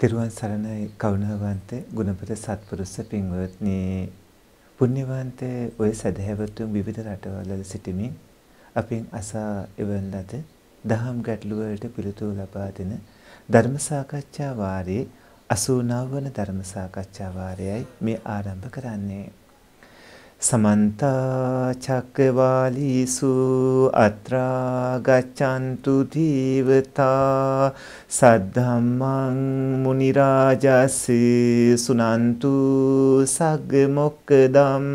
තෙරුවන් සරණයි. කරුණාවන්ත ගුණපත සත්පුරුෂ පින්වත්නි. පුණ්‍යවන්ත ඔය සදහැවතුන් විවිධ රටවල සිටමින් අපින් අසා එවන් ලද දහම් ගැටළු වලට පිළිතුරු ලබා දෙන ධර්ම සාකච්ඡා වාරයේ 89 වන ධර්ම සාකච්ඡා වාරයයි මේ ආරම්භ කරන්නේ. සමන්ත චක්කවාලීසු අත්‍රා ගච්ඡන්තු දීවතා සද්ධම්මං මුනි රාජස් සුනන්තු සග්ග මොක්කදම්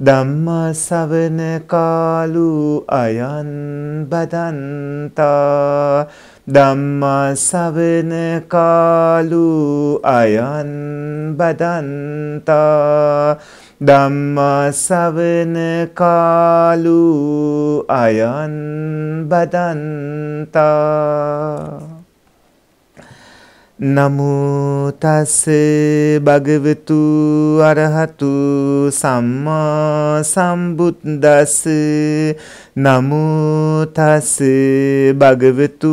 ධම්ම ශවන කාලු අයන් බදන්තා ධම්ම ශවන කාලු අයන් බදන්තා ධම්ම ශවන කාලු අයන් බදන්තා නමෝ තස් භගවතු අරහතු සම්මා සම්බුද්දස්ස නමෝ තස් භගවතු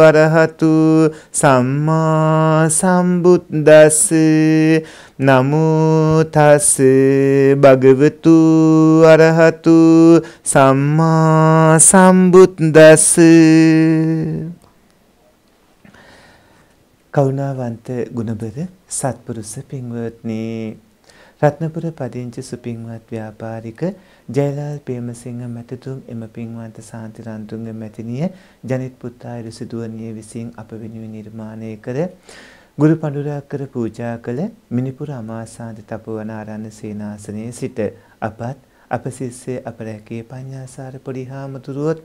අරහතු සම්මා සම්බුද්දස්ස නමෝ තස් භගවතු අරහතු සම්මා සම්බුද්දස්ස කරුණාවන්ත ගුණබර සත්පුරුෂ පින්වත්නි. රත්නපුර පදිංචි සුපින්වත් ව්‍යාපාරික ජයලාල් ප්‍රේමසිංහ මැතිතුම් එම පින්වන්ත සාන්ති රන්තුන්ගේ මැතිණිය ජනිත් පුත්තා රිසිදුවනිය විසින් අප වෙනුවෙන් නිර්මාණය කර ගුරු පඬුරක් කර පූජා කළ මිනිපුර අමාසාන්ත තපවනාරාණ සේනාසනයේ සිට අපත් අප සිස්සේ අප රැකේ පඤ්ඤාසාර පොඩි හාමුදුරුවොත්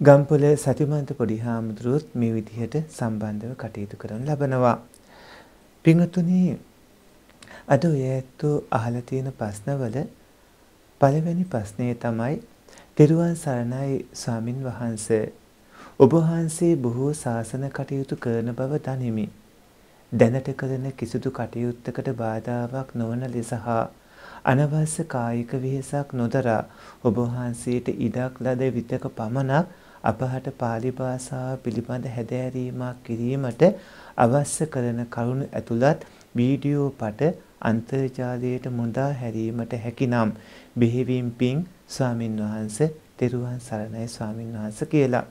ගම්පොළ සතිමන්ත පොඩි හාමුදුරුවොත් මේ විදිහට සම්බන්ධව කටයුතු කරන ලබනවා. පිංතුනි අද ඔය ඇත්තෝ අහලා තියෙන ප්‍රශ්නවල පළවෙනි ප්‍රශ්නය තමයි තෙරුවන් සරණයි ස්වාමින් වහන්සේ ඔබ වහන්සේ බොහෝ ශාසන කටයුතු කරන බව දනිමි. දැනට කරන කිසිදු කටයුත්තකට බාධාවක් නොවන ලෙස හා අනවශ්‍ය කායික වෙහෙසක් නොදරා ඔබ වහන්සේට ඉඩක් ලද විතක පමණක් අපහට pāli භාෂාව පිළිබඳ හැදෑරීමක් කිරීමට අවශ්‍ය කරන කරුණු ඇතුළත් වීඩියෝ පට අන්තර්ජාලයට මුදා හැරීමට හැකිනම් බෙහෙවින් පිං ස්වාමින් වහන්සේ තෙරුවන් සරණයි ස්වාමින් වහන්සේ කියලා.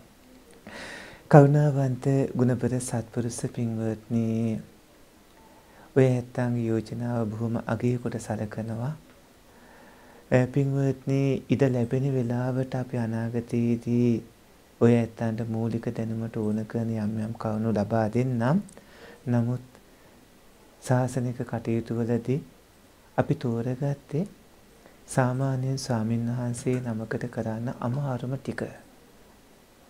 කරුණාවන්ත ගුණපර සත්පුරුෂ පින්වත්නි ඔය ඇත්තන්ගේ යෝජනාව බොහොම අගය කොට සැලකනවා. පින්වත්නි ඉඩ ලැබෙන වෙලාවට අපි අනාගතයේදී ඔය ඇත්තන්ට මූලික දැනුමට ඕන කරන යම් යම් කරුණු ලබා දෙන්නම්. නමුත් සාසනික කටයුතු වලදී අපි තෝරගත්තේ සාමාන්‍යයෙන් ස්වාමින් වහන්සේ නමකට කරන්න අමාරුම ටික.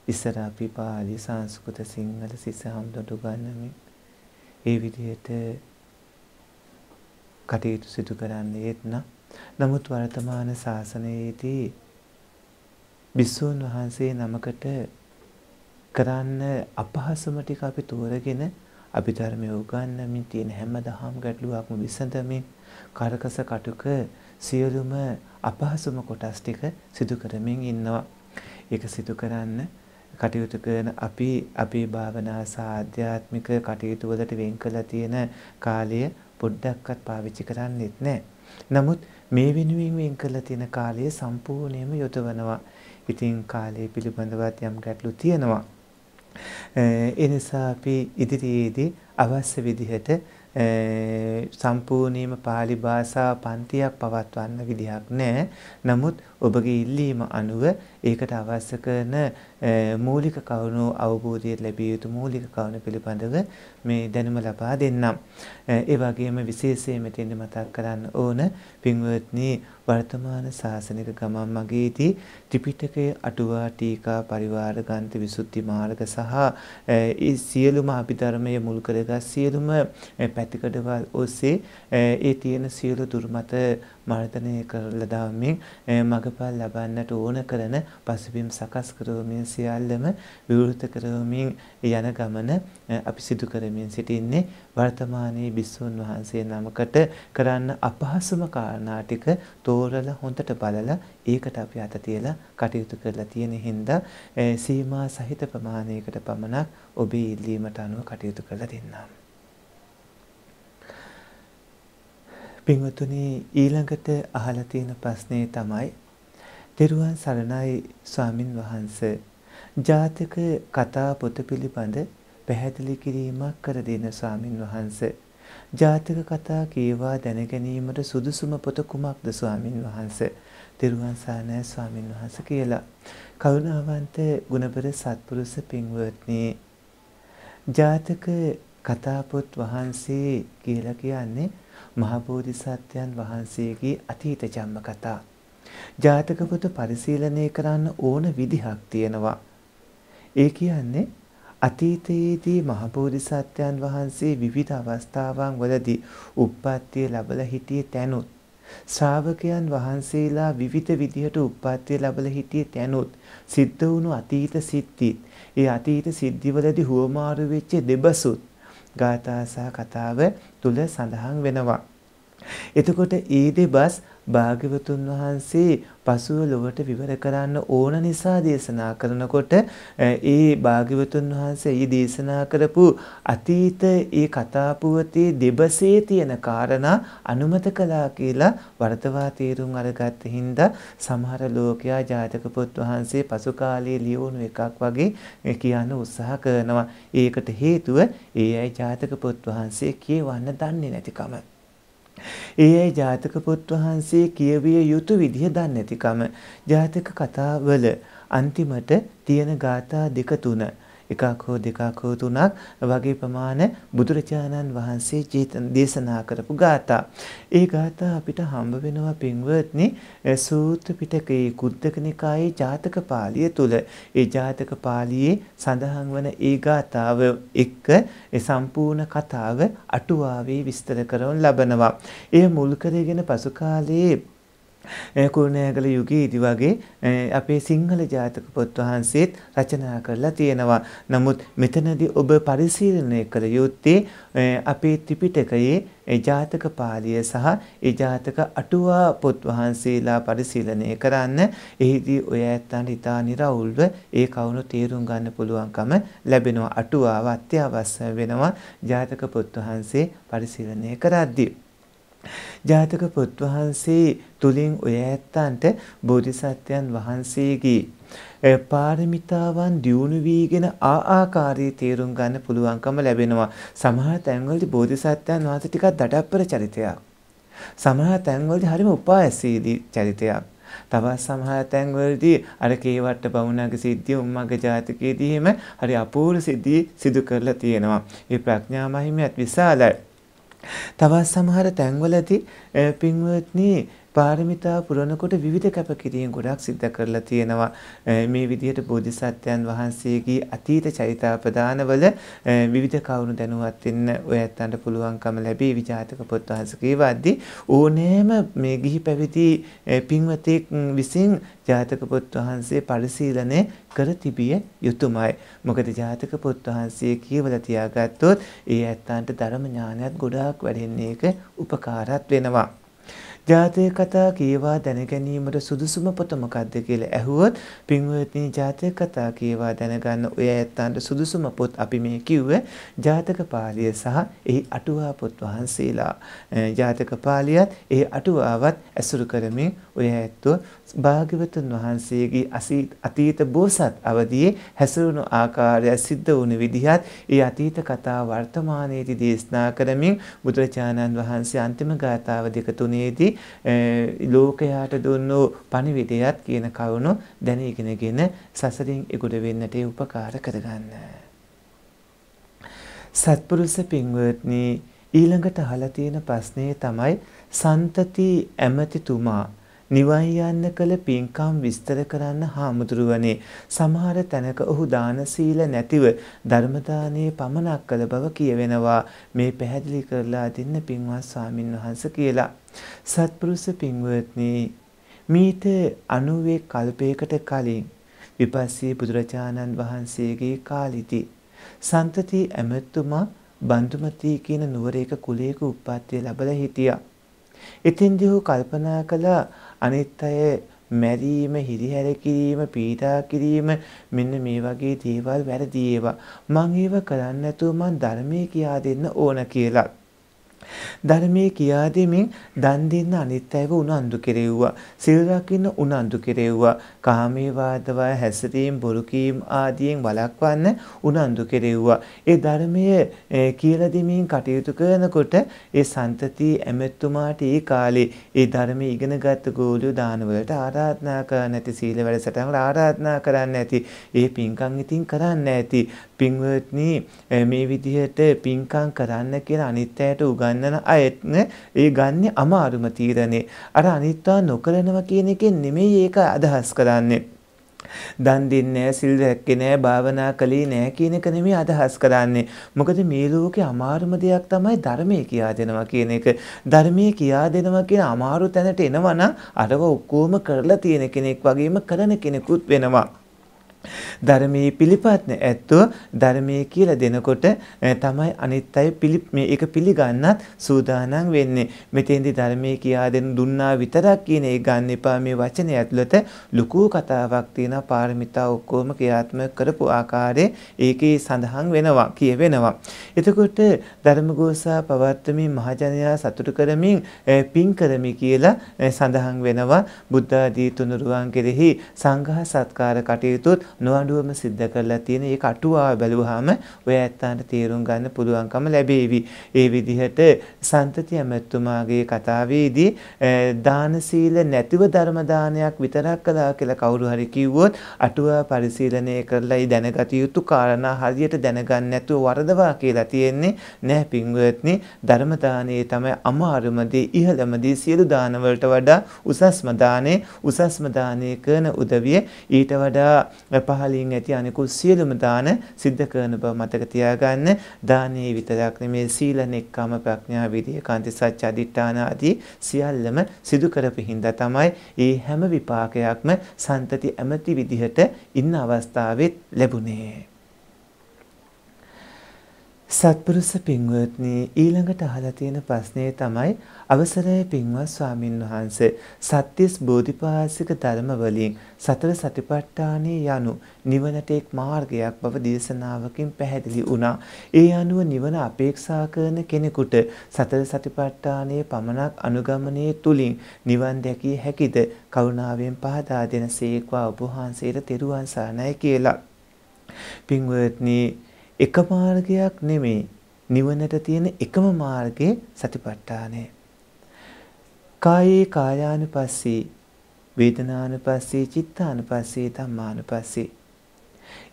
ඉස්සර අපි පාලි සංස්කෘත සිංහල සිසහම්දොඩු ගන්නමින් ඒ විදිහට කටයුතු සිදු කරන්නේත් නම් නමුත් වර්තමාන ශාසනයේදී බිස්සුන් වහන්සේ නමකට කරන්න අපහසුම ටික අපි තෝරගෙන අභිධර්මය උගන්වමින් තියෙන හැම දහම් ගැටලුවක්ම විසඳමින් කරකස කටුක සියලුම අපහසුම කොටස් ටික සිදු කරමින් ඉන්නවා. ඒක සිදු කරන්න කටයුතු කරන අපි අපේ භාවනා සහ ආධ්‍යාත්මික කටයුතු වලට වෙන් කළ තියෙන කාලය පොඩ්ඩක්වත් පාවිච්චි කරන්නේත් නැහැ. නමුත් මේ වෙනුවෙන් වෙන් කළ තියෙන කාලය සම්පූර්ණයෙන්ම යොදවනවා. ඉතින් කාලය පිළිබඳවත් යම් ගැටලු තියෙනවා. ඒ නිසා අපි ඉදිරියේදී අවශ්‍ය විදිහට සම්පූර්ණයෙන්ම pāli භාෂා පන්තියක් පවත්වන්න විදිහක් නැහැ. නමුත් ඔබගේ ඉල්ලීම අනුව ඒකට අවශ්‍ය කරන මූලික කරුණු අවබෝධය ලැබිය යුතු මූලික කරුණු පිළිබඳව මේ දැනුම ලබා දෙන්නම්. ඒ වගේම විශේෂයෙන් මෙතෙන්ද මතක් කරන්න ඕන පින්වත්නි වර්තමාන ශාසනික ගමන් මගේදී ත්‍රිපිටකයේ අටුවා ටීකා පරිවාර ග්‍රන්ථ විසුද්ධි මාර්ග සහ ඒ සියලුම අභිධර්මයේ මුල් කරගත් සියලුම පැතිකඩවල් ඔස්සේ ඒ තියෙන සියලු දුර්මත මර්ධනය කරලා දාමින් මගපල් ලබන්නට ඕන කරන පසුබිම් සකස් කරමින් සියල්ලම විවෘත කරමින් යන ගමන අපි සිදු කරමින් සිටින්නේ වර්තමානයේ බිස්සුන් වහන්සේ නමකට කරන්න අපහසුම කාරණා ටික තෝරලා හොඳට බලලා ඒකට අපි අත තියලා කටයුතු කරලා තියෙන හින්දා සීමා සහිත ප්‍රමාණයකට පමණක් ඔබේ ඉල්ලීමට අනුව කටයුතු කරලා දෙන්නම්. පින්වතුනි ඊළඟට අහලා තියෙන ප්‍රශ්නේ තමයි තෙරුවන් සරණයි ස්වාමින් වහන්සේ. ජාතක කතා පොත පිළිබඳ පැහැදිලි කිරීමක් කර දෙන ස්වාමින් වහන්සේ. ජාතක කතා කියවා දැන ගැනීමට සුදුසුම පොත කුමක්ද ස්වාමින් වහන්සේ? තෙරුවන් සරණයි ස්වාමින් වහන්සේ කියලා. කරුණාවන්ත ගුණබර සත්පුරුෂ පින්වත්නි ජාතක කතා පොත් වහන්සේ කියලා කියන්නේ මහබෝධිසත්වයන් වහන්සේගේ අතීත ජන්ම කතා. ජාතක පොත පරිශීලනය කරන්න ඕන විදිහක් තියෙනවා. ඒ කියන්නේ අතීතයේදී මහබෝධිසත්වයන් වහන්සේ විවිධ අවස්ථාවන් වලදී උප්පත්තිය ලැබලා හිටියේ තැනුත් ශ්‍රාවකයන් වහන්සේලා විවිධ විදිහට උප්පත්තිය ලැබලා හිටියේ තැනුත් සිද්ධ වුණු අතීත සිද්ධිත් ඒ අතීත සිද්ධිවලදී හුවමාරු වෙච්ච දෙබසුත් ගාථා සහ කතාව තුල සඳහන් වෙනවා. එතකොට ඒ දෙබස් භාග්‍යවතුන් වහන්සේ පසුව ලොවට විවර කරන්න ඕන නිසා දේශනා කරනකොට ඒ භාග්‍යවතුන් වහන්සේ ඊ දේශනා කරපු අතීත ඒ කතා පුවතේ දෙබසේ තියෙන කාරණා අනුමත කළා කියලා වර්තවා තීරුම් අරගත්ත හින්දා සමහර ලෝකයා ජාතක පොත් වහන්සේ පසු කාලයේ ලියවුණු එකක් වගේ කියන්න උත්සාහ කරනවා. ඒකට හේතුව ඒ අය ජාතක පොත් වහන්සේ කියවන්න දන්නේ නැතිකම. ඒ අය ජාතක පොත් වහන්සේ කියවිය යුතු විදිහ දන්නේ නැතිකම. ජාතක කතාවල අන්තිමට තියෙන ગાථා දෙක තුන. එකක් හෝ දෙකක් හෝ තුනක් වගේ ප්‍රමාණ බුදුරජාණන් වහන්සේ දේශනා කරපු ගාථා. ඒ ගාථා අපිට හම්බ වෙනවා පින්වත්නි සූත්‍ර පිටකයේ කුද්දක නිකායේ ජාතක පාළිය තුල. ඒ ජාතක පාළියේ සඳහන් වන ඒ ගාථාව එක්ක ඒ සම්පූර්ණ කතාව අටුවාවේ විස්තර කරන ලබනවා. එය මුල් කරගෙන පසු කාලයේ කුරුණෑගල යුගයේදී වගේ අපේ සිංහල ජාතක පොත් වහන්සේත් රචනා කරලා තියෙනවා. නමුත් මෙතනදී ඔබ පරිශීලනය කළ යුත්තේ අපේ ත්‍රිපිටකයේ ඒ ජාතක පාළිය සහ ඒ ජාතක අටුවා පොත් වහන්සේලා පරිශීලනය කරන්න. එහිදී ඔය ඇත්තන්ට ඉතා නිරවුල්ව ඒ කවුණු තේරුම් ගන්න පුළුවන්කම ලැබෙනවා. අටුවාව අත්‍යවශ්‍ය වෙනවා ජාතක පොත් වහන්සේ පරිශීලනය කරද්දී. ජාතක පොත් වහන්සේ තුලින් ඔය ඇත්තන්ට බෝධිසත්වයන් වහන්සේගේ පාරමිතාවන් දියුණු වීගෙන ආ ආකාරයේ තේරුම් ගන්න පුළුවන්කම ලැබෙනවා. සමහර තැන්වලදී බෝධිසත්වයන් වහන්සේ ටිකක් දඩප්පර චරිතයක්. සමහර තැන්වලදී හරිම උපායසීදී චරිතයක්. තවත් සමහර තැන්වලදී අර කේවට්ට බමුණගේ සිද්ධිය උම්මගේ ජාතකයේදී එහෙම හරි අපූර්ව සිද්ධි සිදු කරලා තියෙනවා. ඒ ප්‍රඥා මහිමයත් විශාලයි. තවත් සමහර තැන්වලදී පින්වත්නි පාරමිතා පුරනකොට විවිධ කැපකිරීම් ගොඩක් සිද්ධ කරලා තියෙනවා. මේ විදිහට බෝධිසත්වයන් වහන්සේගේ අතීත චරිතාපදානවල විවිධ කවුණු දැනුවත් වෙන්න ඔය ඇත්තන්ට පුළුවන්කම ලැබී විජාතක පොත් වහන්සේ වද්දී ඕනෑම මේ ගිහි පැවිදි පින්වතෙක් විසින් ජාතක පොත් වහන්සේ පරිශීලනය කර තිබිය යුතුමයි. මොකද ජාතක පොත් වහන්සේ කියවලා තියාගත්තොත් ඒ ඇත්තන්ට ධර්ම ඥානයත් ගොඩාක් වැඩෙන්න ඒක උපකාරත් වෙනවා. ජාතක කතා කියවා දැනගැනීමට සුදුසුම පොත මොකක්ද කියලා ඇහුවොත් පින්වත්නි ජාතක කතා කියවා දැනගන්න ඔය ඇත්තන්ට සුදුසුම පොත් අපි මේ කිව්වේ ජාතක පාළිය සහ එහි අටුවා පොත් වහන්සේලා. ජාතක පාළියත් එහි අටුවාවත් ඇසුරු කරමින් ඔය ඇත්තෝ භාග්‍යවතුන් වහන්සේගේ අතීත බෝසත් අවදියේ හැසිරුණු ආකාරය සිද්ධ වුණු විදිහත් ඒ අතීත කතා වර්තමානයේදී දේශනා කරමින් බුදුරජාණන් වහන්සේ අන්තිම ගාථාව දෙක තුනේදී ලෝකයාට දුන්නු පණිවිඩයත් කියන කරුණු දැන ඉගෙනගෙන සසරින් එගොඩ වෙන්නට උපකාර කරගන්න. සත්පුරුෂ පින්වත්නි ඊළඟට අහලා තියෙන ප්‍රශ්නේ තමයි සන්තති ඇමතිතුමා නිවන් යන්න කළ පින්කම් විස්තර කරන්න හාමුදුරුවනේ. සමහර තැනක ඔහු දාන සීල නැතිව ධර්ම පමණක් කළ බව කියවෙනවා. මේ පැහැදිලි කරලා දෙන්න පින්වත් ස්වාමින් වහන්සේ කියලා. සත්පුරුෂ පින්වත්නි මීට 90 කල්පයකට කලින් විපස්සී බුදුරජාණන් වහන්සේගේ කාලිති සන්තති ඇමතුමා බන්දුමති කියන නුවරේක කුලයක උප්පත්තිය ලැබලා හිටියා. ඉතින්දී ඔහු කල්පනා කළා අනිත් අය මැරීම හිරිහැර කිරීම පීඩා කිරීම මෙන්න මේ වගේ දේවල් වැරදි ඒවා. මං ඒව කරන්නේ නැතුව මං ධර්මයේ කියා දෙන්න ඕන කියලා. ධර්මයේ කියා දෙමින් දන් දෙන්න අනිත් අයව උනන්දු කෙරෙව්වා. සිල් රකින්න උනන්දු කෙරෙව්වා. කාමයේ වාදවා හැසිරීම බොරු කීම් ආදියෙන් වළක්වන්න උනන්දු කෙරෙව්වා. ඒ ධර්මයේ කියලා දෙමින් කටයුතු කරනකොට ඒ සන්තති ඇමෙතුමාට ඒ කාලේ ඒ ධර්මයේ ඉගෙනගත් ගෝලියෝ දානවලට ආරාධනා කරන්න ඇති සීල වැඩසටහන් වල ආරාධනා කරන්න ඇති. ඒ පින්කම් ඉතින් කරන්න ඇති. පින්වත්නි මේ විදිහට පින්කම් කරන්න කියලා අනිත් අයට උගන්වන අයට ඒ ගන්නේ අමාරුම තීරණේ. අර අනිත්වා නොකරනවා කියන එකෙන් නෙමෙයි ඒක අදහස් කරන්නේ. දන් දෙන්නේ නැහැ, සිල් රැක්කේ නැහැ, භාවනා කළේ නැහැ කියන එක නෙමෙයි අදහස් කරන්නේ. මොකද මේ ලෝකේ අමාරුම දෙයක් තමයි ධර්මයේ කියා දෙනවා කියන එක. ධර්මයේ කියා දෙනවා කියන අමාරු තැනට එනවා නම් අරව ඔක්කොම කරලා තියෙන කෙනෙක් වගේම කරන කෙනෙකුත් වෙනවා. ධර්මයේ පිළිපත්න ඇත්තෝ ධර්මයේ කියලා දෙනකොට තමයි අනිත් අය මේ ඒක පිළිගන්නත් සූදානම් වෙන්නේ. මෙතෙන්දි ධර්මයේ කියා දෙන දුන්නා විතරක් කියන ඒ ගන්න එපා මේ වචනේ ඇතුළත ලুকু කතාවක් තියෙන පාරමිතා ඔක්කොම ක්‍රියාත්මක කරපු ආකාරයේ ඒකේ සඳහන් වෙනවා කියවෙනවා. එතකොට ධර්මගෝසා පවත්වමින් මහජනයා සතුටු කරමින් පින් කරමි කියලා සඳහන් වෙනවා. බුද්ධ ආදී තුනුරුවන් කෙරෙහි සංඝ සත්කාර කටයුතුත් නොඅඩුවම සිද්ධ කරලා තියෙන ඒක අටුවාව බැලුවාම ඔය ඇත්තන්ට තේරුම් ගන්න පුළුවන්කම ලැබේවි. ඒ විදිහට සන්තති ඇමතුමාගේ කතාවේදී දාන සීල නැතිව ධර්ම දානයක් විතරක් කළා කියලා කවුරු හරි කිව්වොත් අටුවා පරිශීලනය කරලායි දැනගත යුතු කාරණා හරියට දැනගන්න නැතුව වරදවා කියලා තියෙන්නේ නෑ පින්වත්නි ධර්ම දානයේ තමයි අමාරුම දේ ඉහළම දේ සියලු දාන වලට වඩා උසස්ම දානේ උසස්ම දානේ කරන උදවිය ඊට වඩා පහළින් ඇති අනිකුත් සියලුම දාන සිද්ධ කරන බව මතක තියාගන්න. දානේ විතරක් නෙමේ සීල නෙක්කම ප්‍රඥා විරිය කාන්ති සත්‍ය අදිඨාන ආදී සියල්ලම සිදු කරපු හින්දා තමයි මේ හැම විපාකයක්ම සන්තති ඇමති විදිහට ඉන්න අවස්ථාවෙත් ලැබුණේ. සත්පුරුෂ පින්වත්නි ඊළඟට අහලා තියෙන ප්‍රශ්නේ තමයි අවසරයි පින්වත් ස්වාමින් වහන්සේ සත්‍තිස් බෝධිපාසික ධර්ම වලින් සතර සතිපට්ඨානයේ යනු නිවනට එක් මාර්ගයක් බව දේශනාවකින් පැහැදිලි වුණා. ඒ අනුව නිවන අපේක්ෂා කරන කෙනෙකුට සතර සතිපට්ඨානයේ පමණක් අනුගමනයේ තුලින් නිවන් දැකිය හැකිද? කරුණාවෙන් පහදා දෙන සීක්වා ඔබ වහන්සේට තෙරුවන් සරණයි කියලා. පින්වත්නි එක මාර්ගයක් නෙමෙයි නිවනට තියෙන එකම මාර්ගය සතිපට්ඨානය. කායේ කායානුපස්සී වේදනානුපස්සී චිත්තානුපස්සී ධම්මානුපස්සී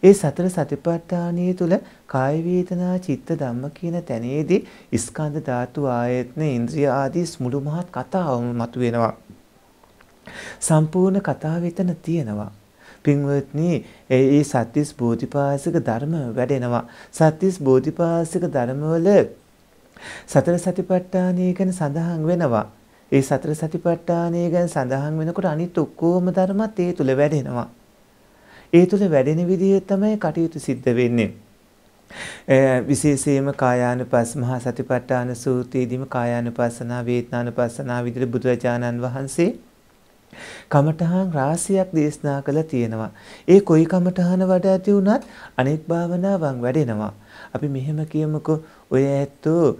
ඒ සතර සතිපට්ඨානයේ තුල කාය වේදනා චිත්ත ධම්ම කියන තැනේදී ස්කන්ධ ධාතු ආයතන ඉන්ද්‍රිය ආදී මුළු මහත් කතාවම මතුවෙනවා. සම්පූර්ණ කතාව එතන තියෙනවා. පින්වත්නි ඒ සත්‍තිස් බෝධිපාසික ධර්ම වැඩෙනවා. සත්‍තිස් බෝධිපාසික ධර්මවල සතර සතිපට්ඨානය ගැන සඳහන් වෙනවා. ඒ සතර සතිපට්ඨානය ගැන සඳහන් වෙනකොට අනිත් ඔක්කොම ධර්මත් ඒ තුල වැඩෙනවා. ඒ තුල වැඩෙන විදිහ තමයි කටයුතු සිද්ධ වෙන්නේ. විශේෂයෙන්ම කායානුපස් මහා සතිපට්ඨාන සූත්‍රයේදීම කායානුපස්සනා වේදනානුපස්සනා විදිහට බුදුරජාණන් වහන්සේ කමඨහන් රාශියක් දේශනා කළා තියෙනවා. ඒ කොයි කමඨහන වඩා ඇති වුණත් අනෙක් භාවනාවන් වැඩෙනවා. අපි මෙහෙම කියමුකෝ ඔය ඇත්තෝ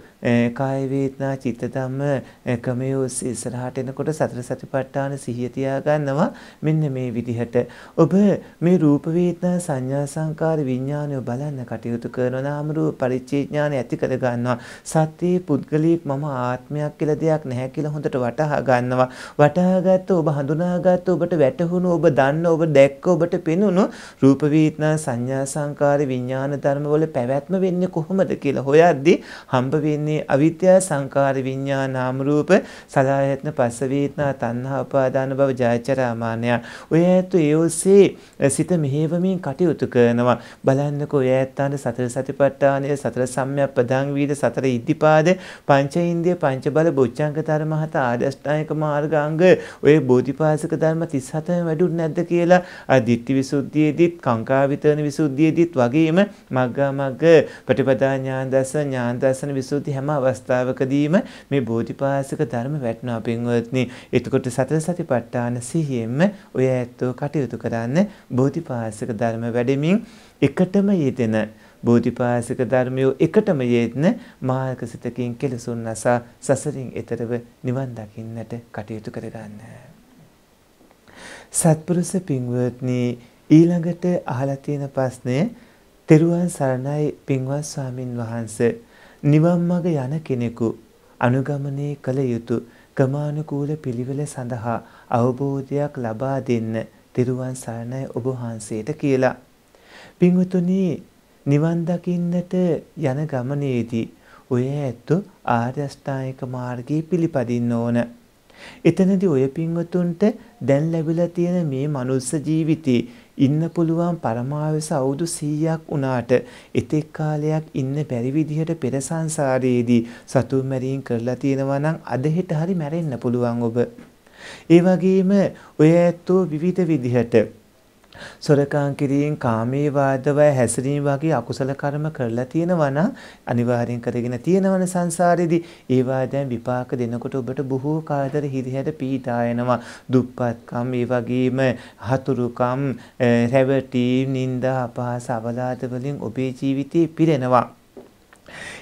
කාය වේදනා චිත්ත ධම්ම ක්‍රමයේ ඉස්සරහට එනකොට සතර සතිපට්ඨාන සිහිය තියාගන්නවා මෙන්න මේ විදිහට. ඔබ මේ රූප වේදනා සංඥා සංකාර විඥානය බලන්න කටයුතු කරන නාම රූප පරිච්ඡේඥාන ඇති කර ගන්නවා. සත්‍යයේ පුද්ගලික මම ආත්මයක් කියලා දෙයක් නැහැ කියලා හොඳට වටහා ගන්නවා. වටහාගත්ත ඔබ හඳුනාගත්ත ඔබට වැටහුණු ඔබ දන්න ඔබ දැක්ක ඔබට පෙනුණු රූප වේදනා සංඥා සංකාර විඥාන ධර්ම වල පැවැත්ම වෙන්නේ කොහොමද කියලා හොයද්දී කරද්දී හම්බ වෙන්නේ අවිද්‍යා සංකාර විඤ්ඤාණ නාම රූප සලආයතන පස්ස වේදනා තණ්හා උපාදාන භව ජයචරා මානය. ඔය ඇත්ත ඒ ඔස්සේ සිත මෙහෙවමින් කටයුතු කරනවා. බලන්නකෝ ඔය ඇත්තන්ට සතර සතිපට්ඨානය සතර සම්‍යක් ප්‍රදාන් වීද සතර ඉද්ධිපාද පංච ඉන්දිය පංච බල බොච්චංග ධර්ම හත ආදෂ්ඨායක මාර්ගාංග ඔය බෝධිපාසක ධර්ම 37ම වැඩුත් නැද්ද කියලා අදිත්‍ය විසුද්ධියේදීත් කාංකා විතරණ විසුද්ධියේදීත් වගේම මග්ගා මග්ග ප්‍රතිපදා ඥාන දර්ශන ඥාන දර්ශන විසුද්ධි හැම අවස්ථාවකදීම මේ බෝධිපාසක ධර්ම වැටෙනවා පින්වත්නි. එතකොට සතර සතිපට්ඨාන සිහියෙන්ම ඔය ඇත්තෝ කටයුතු කරන්න බෝධිපාසක ධර්ම වැඩෙමින් එකටම යෙදෙන බෝධිපාසක ධර්මයෝ එකටම යෙදෙන මාර්ගසිතකින් කෙලසුන් නැසා සසරින් එතරව නිවන් දකින්නට කටයුතු කරගන්න. සත්පුරුෂ පින්වත්නි ඊළඟට අහලා තියෙන ප්‍රශ්නය තෙරුවන් සරණයි පින්වත් ස්වාමින් වහන්සේ නිවන් මඟ යන කෙනෙකු අනුගමනය කළ යුතු ක්‍රමානුකූල පිළිවෙල සඳහා අවබෝධයක් ලබා දෙන්න තෙරුවන් සරණයි ඔබ වහන්සේට කියලා. පින්වතුනි නිවන් දකින්නට යන ගමනේදී ඔය ඇත්තෝ ආර්ය අෂ්ටාංගික මාර්ගයේ පිළිපදින්න ඕන. එතනදී ඔය පින්වතුන්ට දැන් ලැබිලා තියෙන මේ මනුස්ස ජීවිතේ ඉන්න පුළුවන් පරමාවස අවුරුදු 100ක් වුණාට එතෙක් කාලයක් ඉන්න බැරි විදිහට පෙර සංසාරයේදී සතුන් මැරීම් කරලා තියෙනවා නම් අද හෙට හරි මැරෙන්න පුළුවන් ඔබ. ඒ වගේම ඔය ඇත්තෝ විවිධ විදිහට සොරකම් කිරීම, කාමයේ වාදවය හැසිරීම වගේ අකුසල කර්ම කරලා තියෙනවා නම් අනිවාර්යෙන් කරගෙන තියෙනවනේ සංසාරේදී. ඒවා දැන් විපාක දෙනකොට ඔබට බොහෝ කාලතර හිරිහැර පීඩා එනවා. දුප්පත්කම්, ඒ වගේම හතුරුකම්, රැවටීම්, නිന്ദා, අපහාස, අවලාද වලින් ඔබේ ජීවිතේ පිරෙනවා.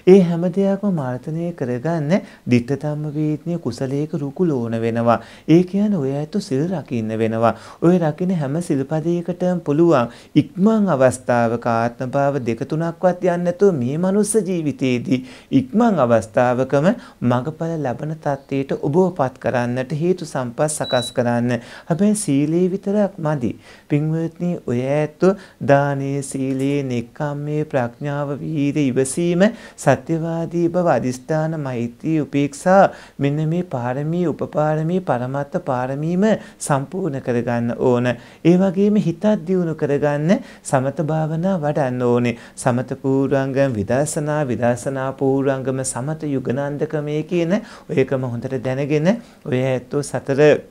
ඒ හැම දෙයක්ම මර්ධනය කරගන්න ditta ධම්ම වීත්‍ය කුසලයක රුකුලෝන වෙනවා. ඒ කියන්නේ ඔය ඇත්ත සිල් රකින්න වෙනවා. ඔය රකින්න හැම සිල්පදයකටම පුළුවන් ඉක්මන් අවස්ථාවක ආත්ම භාව දෙක තුනක්වත් යන්නේ නැතුව මේ මනුස්ස ජීවිතයේදී ඉක්මන් අවස්ථාවකම මගඵල ලබන තත්ත්වයට ඔබවපත් කරන්නට හේතු සම්පත් සකස් කරන්න. හැබැයි සීලේ විතරක් මදි. පින්වත්නි ඔය ඇත්ත දානයේ සීලේ නෙක්ඛම්මේ ප්‍රඥාව වීර්ය ඉවසීම සත්‍යවාදී බව අදිස්ථාන මෛත්‍රී උපේක්ෂා මෙන්න මේ පාරමී උපපාරමී පරමත්ත පාරමීම සම්පූර්ණ කරගන්න ඕන. ඒ වගේම හිතත් දියුණු කරගන්න සමත භාවනා වඩන්න ඕනේ. සමත පූර්වංගම විදර්ශනා විදර්ශනා පූර්වංගම සමත යුගනන්දකමේ කියන ඔයකම හොඳට දැනගෙන ඔය ඇත්තෝ සතර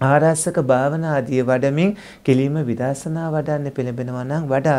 ආරස්සක භාවනා ආදී වඩමින් කෙලින්ම විදර්ශනා වඩන්න පෙළඹෙනවා නම් වඩා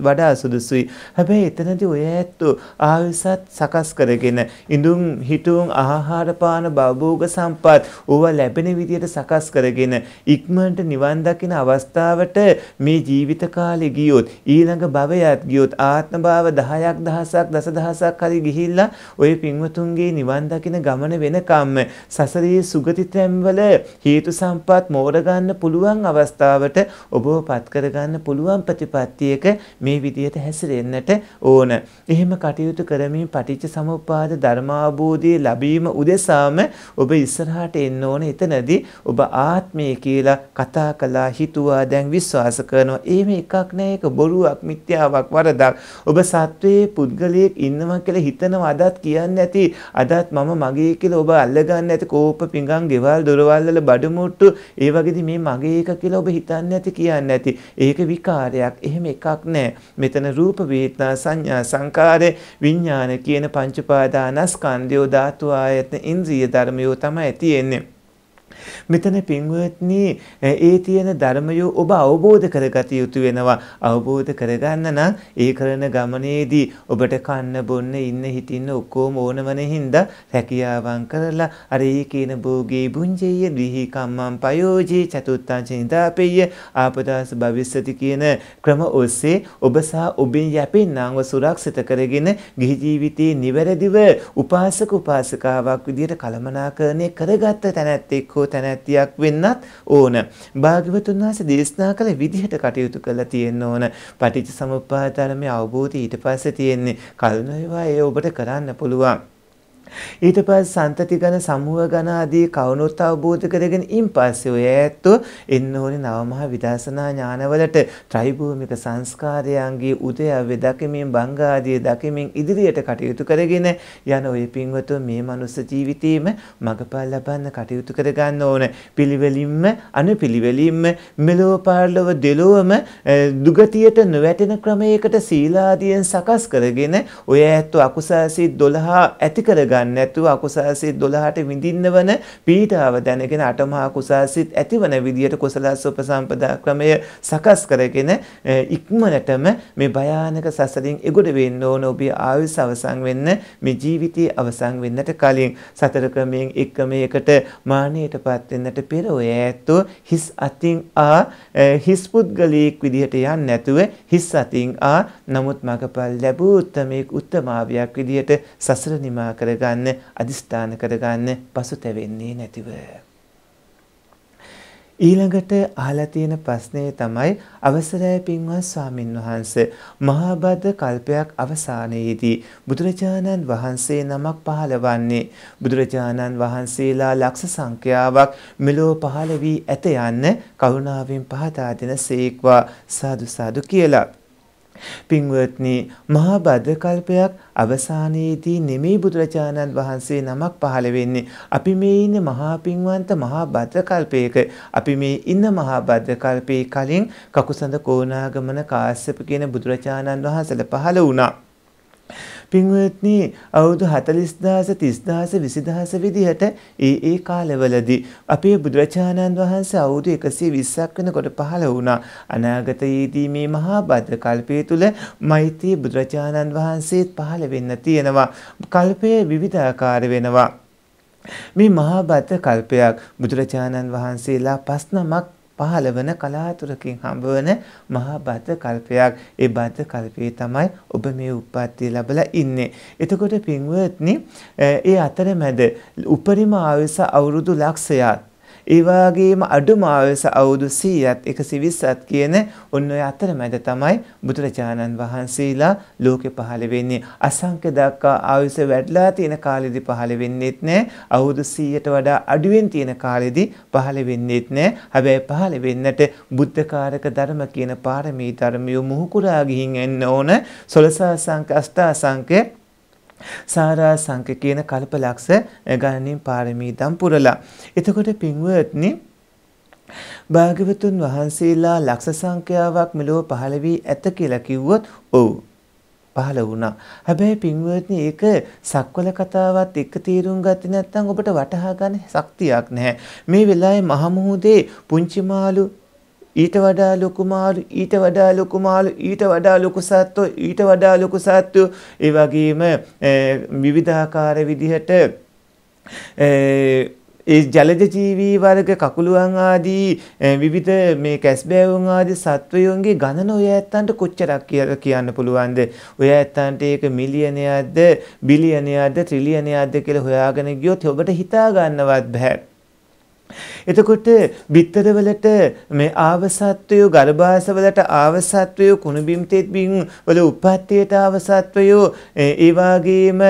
වඩා සුදුසුයි. හැබැයි එතනදී ඔය ඇත්තෝ ආයසත් සකස් කරගෙන ඉඳුන් හිටුන් ආහාර පාන භවෝග සම්පත් ඕවා ලැබෙන විදියට සකස් කරගෙන ඉක්මනට නිවන් දකින අවස්ථාවට මේ ජීවිත කාලේ ගියොත් ඊළඟ භවයත් ගියොත් ආත්ම භාව 10ක් දහසක් දසදහසක් හරි ගිහිල්ලා ඔය පින්වතුන්ගේ නිවන් දකින ගමන වෙනකම්ම සසරේ සුගති තැන්වල හේතු සම්පත් මෝරගන්න පුළුවන් අවස්ථාවට ඔබව පත් කරගන්න පුළුවන් ප්‍රතිපත්තියක මේ විදියට හැසිරෙන්නට ඕන. එහෙම කටයුතු කරමින් පටිච්ච සමුප්පාද ධර්මාභෝධය ලැබීම උදෙසාම ඔබ ඉස්සරහට එන්න ඕන. එතනදී ඔබ ආත්මය කියලා කතා කළා හිතුවා දැන් විශ්වාස කරනවා. එහෙම එකක් නෑ ඒක බොරුවක් මිත්‍යාවක් වරදක්. ඔබ සත්වයේ පුද්ගලයෙක් ඉන්නවා කියලා හිතනවා අදත් කියන්නේ නැති අදත් මම මගේ කියලා ඔබ අල්ලගන්න නැති කෝප පිඟන් ගෙවල් දොරවල් වල බඩමුට්ටු ඔට්ටු ඒ වගේදී මේ මගේ එක කියලා ඔබ හිතන්නේ නැති කියන්නේ නැති. ඒක විකාරයක්. එහෙම එකක් නැහැ. මෙතන රූප වේදනා සංඥා සංකාර විඥාන කියන පංච පාදානස්කන්ධයෝ ධාතු ආයතන ඉන්ද්‍රිය ධර්මයෝ තමයි තියෙන්නේ. මෙතන පින්වත්නි ඒ තියෙන ධර්මය ඔබ අවබෝධ කරගත යුතු වෙනවා. අවබෝධ කරගන්න නම් ඒ කරන ගමනේදී ඔබට කන්න බොන්න ඉන්න හිටින්න ඔක්කොම ඕනවන හින්දා රැකියාවන් කරලා අර ඒ කියන භෝගේ බුංජෙය දිහි කම්මං පයෝජී චතුත්ථං චින්තාපෙය්‍ය ආපදාස භවිස්සති කියන ක්‍රම ඔස්සේ ඔබ සහ ඔබෙන් යැපෙන්නව සුරක්ෂිත කරගෙන ගිහි ජීවිතයේ නිවැරදිව උපාසක උපාසිකාවක් විදියට කළමනාකරණය කරගත්ත තැනැත්තෙක් හෝ තැනැත්තියක් වෙන්නත් ඕන. භාග්‍යවතුන් වහන්සේ දේශනා කළ විදිහට කටයුතු කරලා තියෙන්න ඕන. පටිච්ච සමුප්පාද ධර්මයේ අවබෝධය ඊට පස්සේ තියෙන්නේ. කල්නෝවා ඒ ඔබට කරන්න පුළුවන්. ඊට පස්සේ සන්තති ඝන සමූහ ඝන ආදී කවුනොත් අවබෝධ කරගෙන ඉන් පස්සේ ඔය ඇත්තෝ එන්න ඕනේ නවමහා විදර්ශනා ඥානවලට. ත්‍රිභූමික සංස්කාරයන්ගේ උදයව්‍ය දකිමින් බංග ආදී දකිමින් ඉදිරියට කටයුතු කරගෙන යන ඔය පින්වතුන් මේ මනුස්ස ජීවිතේම මගපල් ලබන්න කටයුතු කරගන්න ඕන. පිළිවෙලින්ම අනුපිළිවෙලින්ම මෙලොව පාරලොව දෙලොවම දුගතියට නොවැටෙන ක්‍රමයකට සීලාදියෙන් සකස් කරගෙන ඔය ඇත්තෝ අකුසල් සිත් 12 ඇති කරගන්න ගන්න නැතුව අකුසල්සිත 12ට විඳින්න වන පීඩාව දැනගෙන අටමහා කුසල්සිත ඇතිවන විදියට කුසලස් උපසම්පදා ක්‍රමය සකස් කරගෙන ඉක්මනටම මේ භයානක සසරින් එගොඩ වෙන්න ඕන ඔබේ ආයුෂ අවසන් වෙන්න මේ ජීවිතයේ අවසන් වෙන්නට කලින්. සතර ක්‍රමයෙන් එක් ක්‍රමයකට මාන්නයටපත් වෙන්නට පෙර ඔය ඇත්තෝ හිස් අතින් ආ හිස් පුද්ගලයෙක් විදිහට යන්නේ නැතුව හිස් අතින් ආ නමුත් මගපල් ලැබූ උත්තමයෙක් උත්තමාවියක් විදිහට සසර නිමා කරගන්න කරගන්න අදිස්ථාන කරගන්න පසුතැවෙන්නේ නැතිව. ඊළඟට අහලා තියෙන ප්‍රශ්නය තමයි අවසරයි පින්වත් ස්වාමින් වහන්සේ. මහා බද්ද කල්පයක් අවසානයේදී බුදුරජාණන් වහන්සේ නමක් පහළවන්නේ බුදුරජාණන් වහන්සේලා ලක්ෂ සංඛ්‍යාවක් මෙලෝ පහළ වී ඇත යන්න කරුණාවෙන් පහදා දෙන සේක්වා. සාදු සාදු කියලා. පින්වත්නි මහා භද්‍රකල්පයක් අවසානයේදී නෙමෙයි බුදුරජාණන් වහන්සේ නමක් පහළ වෙන්නේ. අපි මේ ඉන්නේ මහා පින්වන්ත මහා භද්‍රකල්පයක. අපි මේ ඉන්න මහා භද්‍රකල්පයේ කලින් කකුසඳ කෝණාගමන කාශ්‍යප කියන බුදුරජාණන් වහන්සේලා පහළ වුණා. පින්වත්නි අවුරුදු 40000 30000 20000 විදිහට ඒ ඒ කාලවලදී අපේ බුදුරජාණන් වහන්සේ අවුරුදු 120ක් වෙනකොට පහළ වුණා. අනාගතයේදී මේ මහා භද්‍ර කල්පය තුල මෛත්‍රී බුදුරජාණන් වහන්සේත් පහළ වෙන්න තියෙනවා. කල්පය විවිධාකාර වෙනවා. මේ මහා භද්‍ර කල්පයක් බුදුරජාණන් වහන්සේලා පස් නමක් පහළවන කලාතුරකින් හම්බවන මහා බද්ද කල්පයක්. ඒ බද්ද කල්පයේ තමයි ඔබ මේ උප්පත්තිය ලැබලා ඉන්නේ. එතකොට පින්වත්නි ඒ අතරමැද උපරිම ආයුෂ අවුරුදු ලක්ෂයක් ඒ වගේම අඩුම ආයුෂ අවුරුදු 100ත් 120ත් කියන ඔන්න ඔය අතරමැද තමයි බුදුරජාණන් වහන්සේලා ලෝකෙ පහළ වෙන්නේ. අසංඛ්‍ය දක්වා ආයුෂ වැඩිලා තියෙන කාලෙදි පහළ වෙන්නේත් නැහැ. අවුරුදු 100ට වඩා අඩුවෙන් තියෙන කාලෙදි පහළ වෙන්නේත් නැහැ. හැබැයි පහළ වෙන්නට බුද්ධකාරක ධර්ම කියන පාරමී ධර්මිය මුහුකුරා ගිහින් එන්න ඕන. සොලසා සංඛ අෂ්ටා සංඛ සාරා සංක කියන කල්පලක්ෂ ගණනින් පාරමී දම් පුරලා. එතකොට පින්වත්නි භාග්‍යවතුන් වහන්සේලා ලක්ෂ සංඛ්‍යාවක් මෙලොව පහළ වී ඇත කියලා කිව්වොත් ඔව් පහළ වුණා. හැබැයි පින්වත්නි ඒක සක්වල කතාවත් එක්ක තීරුම් ගත්තේ නැත්නම් ඔබට වටහා ගන්න ශක්තියක් නැහැ. මේ වෙලාවේ මහමුහුදේ පුංචි මාළු ඊට වඩා ලොකු මාළු ඊට වඩා ලොකු මාළු ඊට වඩා ලොකු සත්තු ඊට වඩා ලොකු සත්තු ඒ වගේම විවිධාකාර විදිහට ඒ ජලජ ජීවී වර්ග කකුළුවන් ආදී විවිධ මේ කැස්බෑවුන් ආදී සත්වයන්ගේ ගණන ඔය ඇත්තන්ට කොච්චරක් කියලා කියන්න පුළුවන්ද? ඔය ඇත්තන්ට ඒක මිලියනයක්ද, බිලියනයක්ද, ට්‍රිලියනයක්ද කියලා හොයාගෙන ගියොත් ඔබට හිතා ගන්නවත් බෑ. එතකොට බිත්තරවලට මේ ආවසත්වය ගර්භාෂවලට ආවසත්වය කුණුබිම් තෙත්බිම් වල උප්පත්තියට ආවසත්වය ඒ වගේම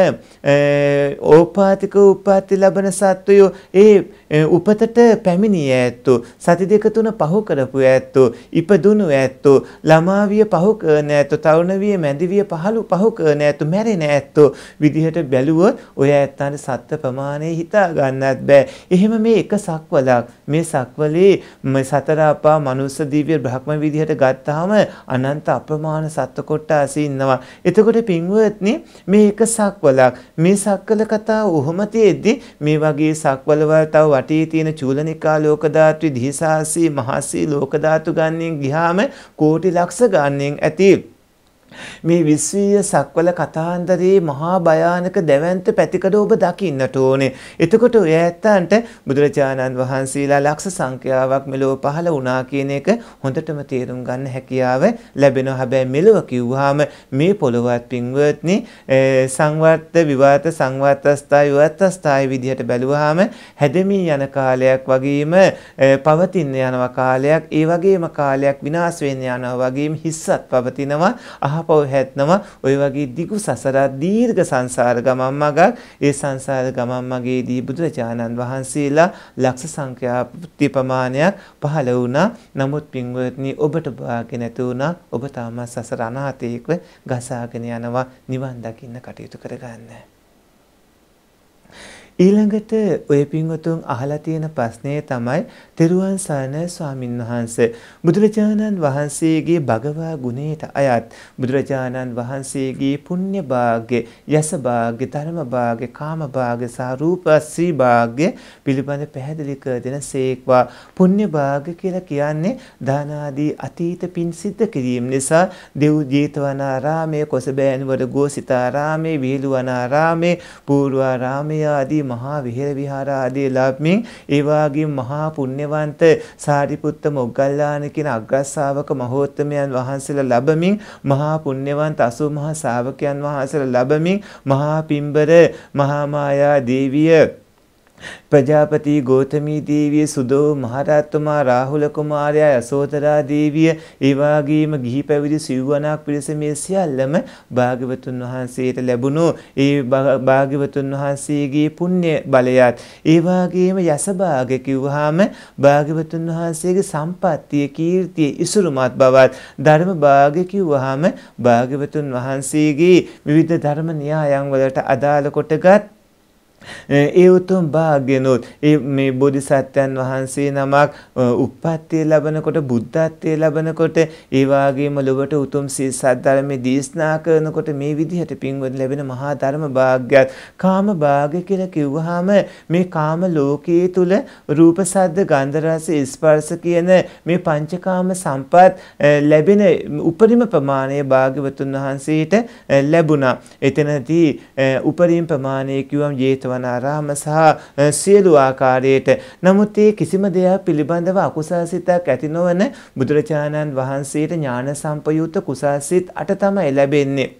ඕපාතික උප්පත්ති ලබන සත්වය ඒ උපතට පැමිණිය ඇත්තෝ සති දෙක තුන පහු කරපු ඇත්තෝ ඉපදුණු ඇත්තෝ ළමාවිය පහු කරන ඇත්තෝ තරුණවිය මැදිවිය පහළු පහු කරන ඇත්තෝ මැරෙන ඇත්තෝ විදිහට බැලුවොත් ඔය ඇත්තන්ට සත්ත්ව ප්‍රමාණය හිතා ගන්නත් බෑ. එහෙම මේ එක සක්වලක් මේ සක්වලේ සතර අපා මනුස්ස දිව්‍ය බ්‍රහ්ම විදිහට ගත්තාම අනන්ත අප්‍රමාණ සත්ව කොට්ටාස ඉන්නවා. එතකොට පින්වත්නි මේ එක සක්වලක්. මේ සක්වල කතාව ඔහොම තියෙද්දි මේ වගේ සක්වල වල තව වටේ තියෙන චූලනිකා ලෝක ධාතු දිහිසාසී මහසී ලෝක ධාතු ගන්නෙන් ගියාම කෝටි ලක්ෂ ගන්නෙන් ඇති. මේ විශ්වීය සක්වල කතාන්දරේ මහා භයානක දැවැන්ත පැතිකඩ ඔබ දකින්නට ඕනේ. එතකොට ඔය ඇත්තන්ට බුදුරජාණන් වහන්සේලා ලක්ෂ සංඛ්‍යාවක් මෙලොව පහළ වුණා කියන එක හොඳටම තේරුම් ගන්න හැකියාව ලැබෙනවා. හැබැයි මෙලොව කිව්වහම මේ පොළොවත් පින්වත්නි සංවර්ත විවාත සංවර්තස්ථාය විවත්තස්ථාය විදිහට බැලුවාම හැදෙමින් යන කාලයක් වගේම පවතින යනවා කාලයක් ඒ වගේම කාලයක් විනාශ වෙන්න යනවා වගේම හිස්සත් පවතිනවා අහ ආපහු හැත්නවා ඔය වගේ දිගු සසරක් දීර්ඝ සංසාර ගමන් මගක් ඒ සංසාර ගමන් මගේදී බුදුරජාණන් වහන්සේලා ලක්ෂ සංඛ්‍යා ප්‍රමාණයක් පහළ වුණා. නමුත් පින්වත්නි ඔබට භාග්‍ය නැති වුණා. ඔබ තාම සසර අනාථයෙක්ව ගසාගෙන යනවා නිවන් දකින්න කටයුතු කරගන්න. ඊළඟට ඔය පින්වතුන් අහලා තියෙන ප්‍රශ්නය තමයි තෙරුවන් සරණ ස්වාමින් වහන්සේ. බුදුරජාණන් වහන්සේගේ භගවා ගුණයට අයත් බුදුරජාණන් වහන්සේගේ පුණ්‍ය භාග්‍ය යස භාග්‍ය ධර්ම භාග්‍ය කාම භාග්‍ය සහ රූප ශ්‍රී භාග්‍ය පිළිබඳ පැහැදිලි කර දෙන සේක්වා. පුණ්‍ය භාග්‍ය කියලා කියන්නේ දාන ආදී අතීත පින් සිද්ධ කිරීම නිසා දෙව් ජේතවනාරාමයේ කොසබෑනුවර ගෝසිතාරාමයේ විහිළුවනාරාමයේ පූර්වාරාමයේ ආදී මහා විහෙර විහාර ආදී ලැබමින් ඒ වගේම මහා පුණ්‍යවන්ත සාරිපුත්ත මොග්ගල්ලාන කියන අග්‍රශ්‍රාවක මහෝත්තමයන් වහන්සේලා ලැබමින් මහා පුණ්‍යවන්ත 80 මහා ශ්‍රාවකයන් වහන්සේලා ලැබමින් මහා පිම්බර මහා මායා දේවිය ප්‍රජාපති ගෝතමී දේවිය සුදෝ මහරහත්තුමා රාහුල කුමාරයා යසෝදරා දේවිය ඒ වගේම ගිහි පැවිදි සිව්වණක් පිරිස මේ සියල්ලම භාග්‍යවතුන් වහන්සේට ලැබුණු. ඒ භාග්‍යවතුන් වහන්සේගේ පුණ්‍ය බලයත්. ඒ වගේම යස භාග කිව්වහම භාග්‍යවතුන් වහන්සේගේ සම්පත්තිය කීර්තිය ඉසුරුමත් බවත්. ධර්ම භාග කිව්වහම භාග්‍යවතුන් වහන්සේගේ විවිධ ධර්ම න්‍යායන් වලට අදාළ කොටගත් ඒ උතුම් භාග්‍යනොත් ඒ මේ බෝධිසත්වයන් වහන්සේ නමක් උප්පත්තිය ලැබනකොට බුද්ධත්වයේ ලැබනකොට ඒ වාගේම ලොවට උතුම් සී සද්ධර්මයේ දේශනා කරනකොට මේ විදිහට පින්වත් ලැබෙන මහා ධර්ම භාග්‍යත් කාම භාග්‍ය කියලා කිව්වහම මේ කාම ලෝකයේ තුල රූප සද්ද ගන්ධ රස ස්පර්ශ කියන මේ පංචකාම සම්පත් ලැබෙන උපරිම ප්‍රමාණය භාග්‍යවතුන් වහන්සේට ලැබුණා. එතනදී උපරිම ප්‍රමාණය කිව්වම ජේතව ජේතවනාරාම සහ සියලු ආකාරයට. නමුත් ඒ කිසිම දෙයක් පිළිබඳව අකුසල් සිතක් ඇති නොවන බුදුරජාණන් වහන්සේට ඥාන සම්පයුක්ත කුසල් සිත් අට තමයි ලැබෙන්නේ.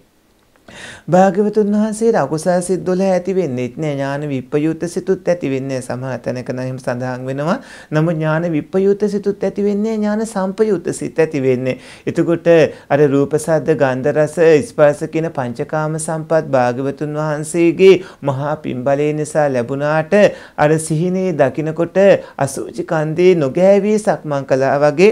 භාග්‍යවතුන් වහන්සේට අකුසල් සිත් 12 ඇති වෙන්නේත් නෑ. ඥාන විප්පයුත් සිතුත් ඇති වෙන්නේ සමහර තැනක නම් සඳහන් වෙනවා. නමුත් ඥාන විප්පයුත් සිතුත් ඇති වෙන්නේ ඥාන සම්පයුත් සිත් ඇති වෙන්නේ එතකොට අර රූප සද්ද ගන්ධ රස ස්පර්ශ කියන පංචකාම සම්පත් භාග්‍යවතුන් වහන්සේගේ මහා පින්බලය නිසා ලැබුණාට අර සිහිනේ දකිනකොට අසුචි කන්දේ නොගෑවී සක්මන් කළා වගේ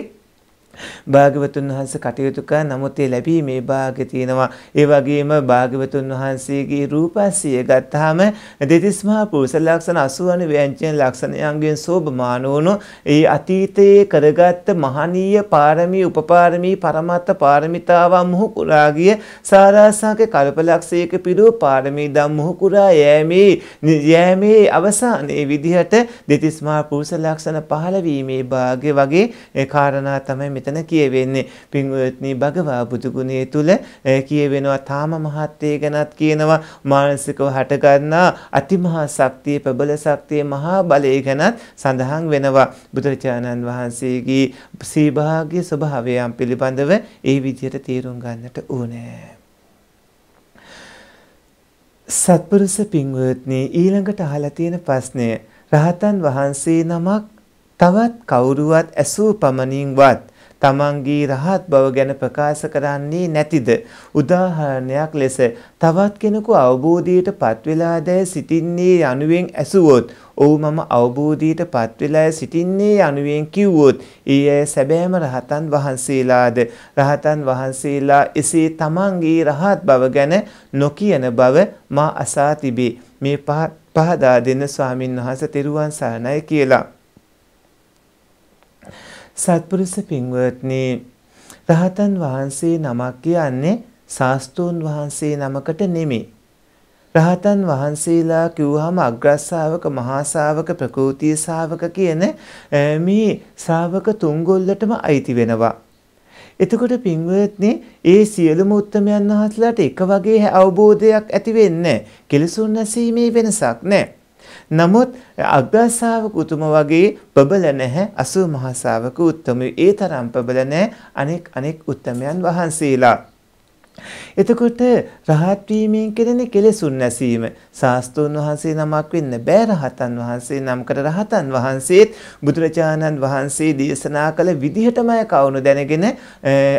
භාග්‍යවතුන් වහන්සේ කටයුතු කර නමුත් ඒ ලැබීමේ භාග්‍ය තියෙනවා. ඒ වගේම භාග්‍යවතුන් වහන්සේගේ රූපස්සිය ගත්තාම දෙතිස් මහා පුරුෂ ලක්ෂණ 80 ව්‍යංජන ලක්ෂණයන්ගෙන් සෝභමාන වුණු ඒ අතීතයේ කරගත්ත මහනීය පාරමී උපපාරමී පරමත්ත පාරමිතාවන් මුහු කුරා ගිය සාරාසංක කල්පලක්ෂයක පිරූ පාරමී දම් මුහු කුරා යෑමේ යෑමේ අවසානයේ විදිහට දෙතිස් මහා පුරුෂ ලක්ෂණ පහළ වීමේ භාග්‍ය වගේ ඒ කාරණා තමයි මෙතන මෙතන කියවෙන්නේ පින්වත්නි භගවා බුදුගුණයේ තුල කියවෙනවා තාම මහත්ය ගැනත් කියනවා මානසිකව හටගන්නා අතිමහා ශක්තිය ප්‍රබල ශක්තිය මහා බලය ගැනත් සඳහන් වෙනවා. බුදුරජාණන් වහන්සේගේ සීභාග්‍ය ස්වභාවයන් පිළිබඳව ඒ විදිහට තේරුම් ගන්නට ඕනේ. සත්පුරුෂ පින්වත්නි ඊළඟට අහලා තියෙන ප්‍රශ්නය රහතන් වහන්සේ නමක් තවත් කවුරුවත් ඇසූ පමණින්වත් තමන්ගේ රහත් බව ගැන ප්‍රකාශ කරන්නේ නැතිද? උදාහරණයක් ලෙස තවත් කෙනෙකු අවබෝධයට පත්වෙලා දැයි සිටින්නේ යනුවෙන් ඇසුවොත් ඔව් මම අවබෝධයට පත්වෙලා සිටින්නේ යනුවෙන් කිව්වොත් ඒ අය සැබෑම රහතන් වහන්සේලාද? රහතන් වහන්සේලා එසේ තමන්ගේ රහත් බව ගැන නොකියන බව මා අසා තිබේ. මේ පහදා දෙන්න ස්වාමින් වහන්සේ තෙරුවන් සරණයි කියලා. සත්පුරුෂ පින්වත්නි රහතන් වහන්සේ නමක් කියන්නේ ශාස්ත්‍රූන් වහන්සේ නමකට නෙමෙයි. රහතන් වහන්සේලා කිව්වහම අග්‍රස්සාවක මහා ශාවක ප්‍රකෘති ශාවක කියන මේ ශ්‍රාවක තුන්ගොල්ලටම අයිති වෙනවා. එතකොට පින්වත්නි ඒ සියලුම උත්තමයන් වහන්සේලාට එක වගේ අවබෝධයක් ඇති වෙන්නේ නැහැ. කෙලසුන් නැසීමේ වෙනසක් නැහැ. නමුත් අග්‍රශාවක උතුම වගේ ප්‍රබල නැහැ අසු මහා ශාවක උත්තමයෝ ඒ තරම් ප්‍රබල නැහැ අනෙක් අනෙක් උත්තමයන් වහන්සේලා. එතකොට රහත් වීමෙන් කෙරෙන කෙලෙසුන් නැසීම ශාස්ත්‍රෝන් වහන්සේ නමක් වෙන්න බෑ රහතන් වහන්සේ නම්කට රහතන් වහන්සේත් බුදුරජාණන් වහන්සේ දේශනා කළ විදිහටමයි කවුණු දැනගෙන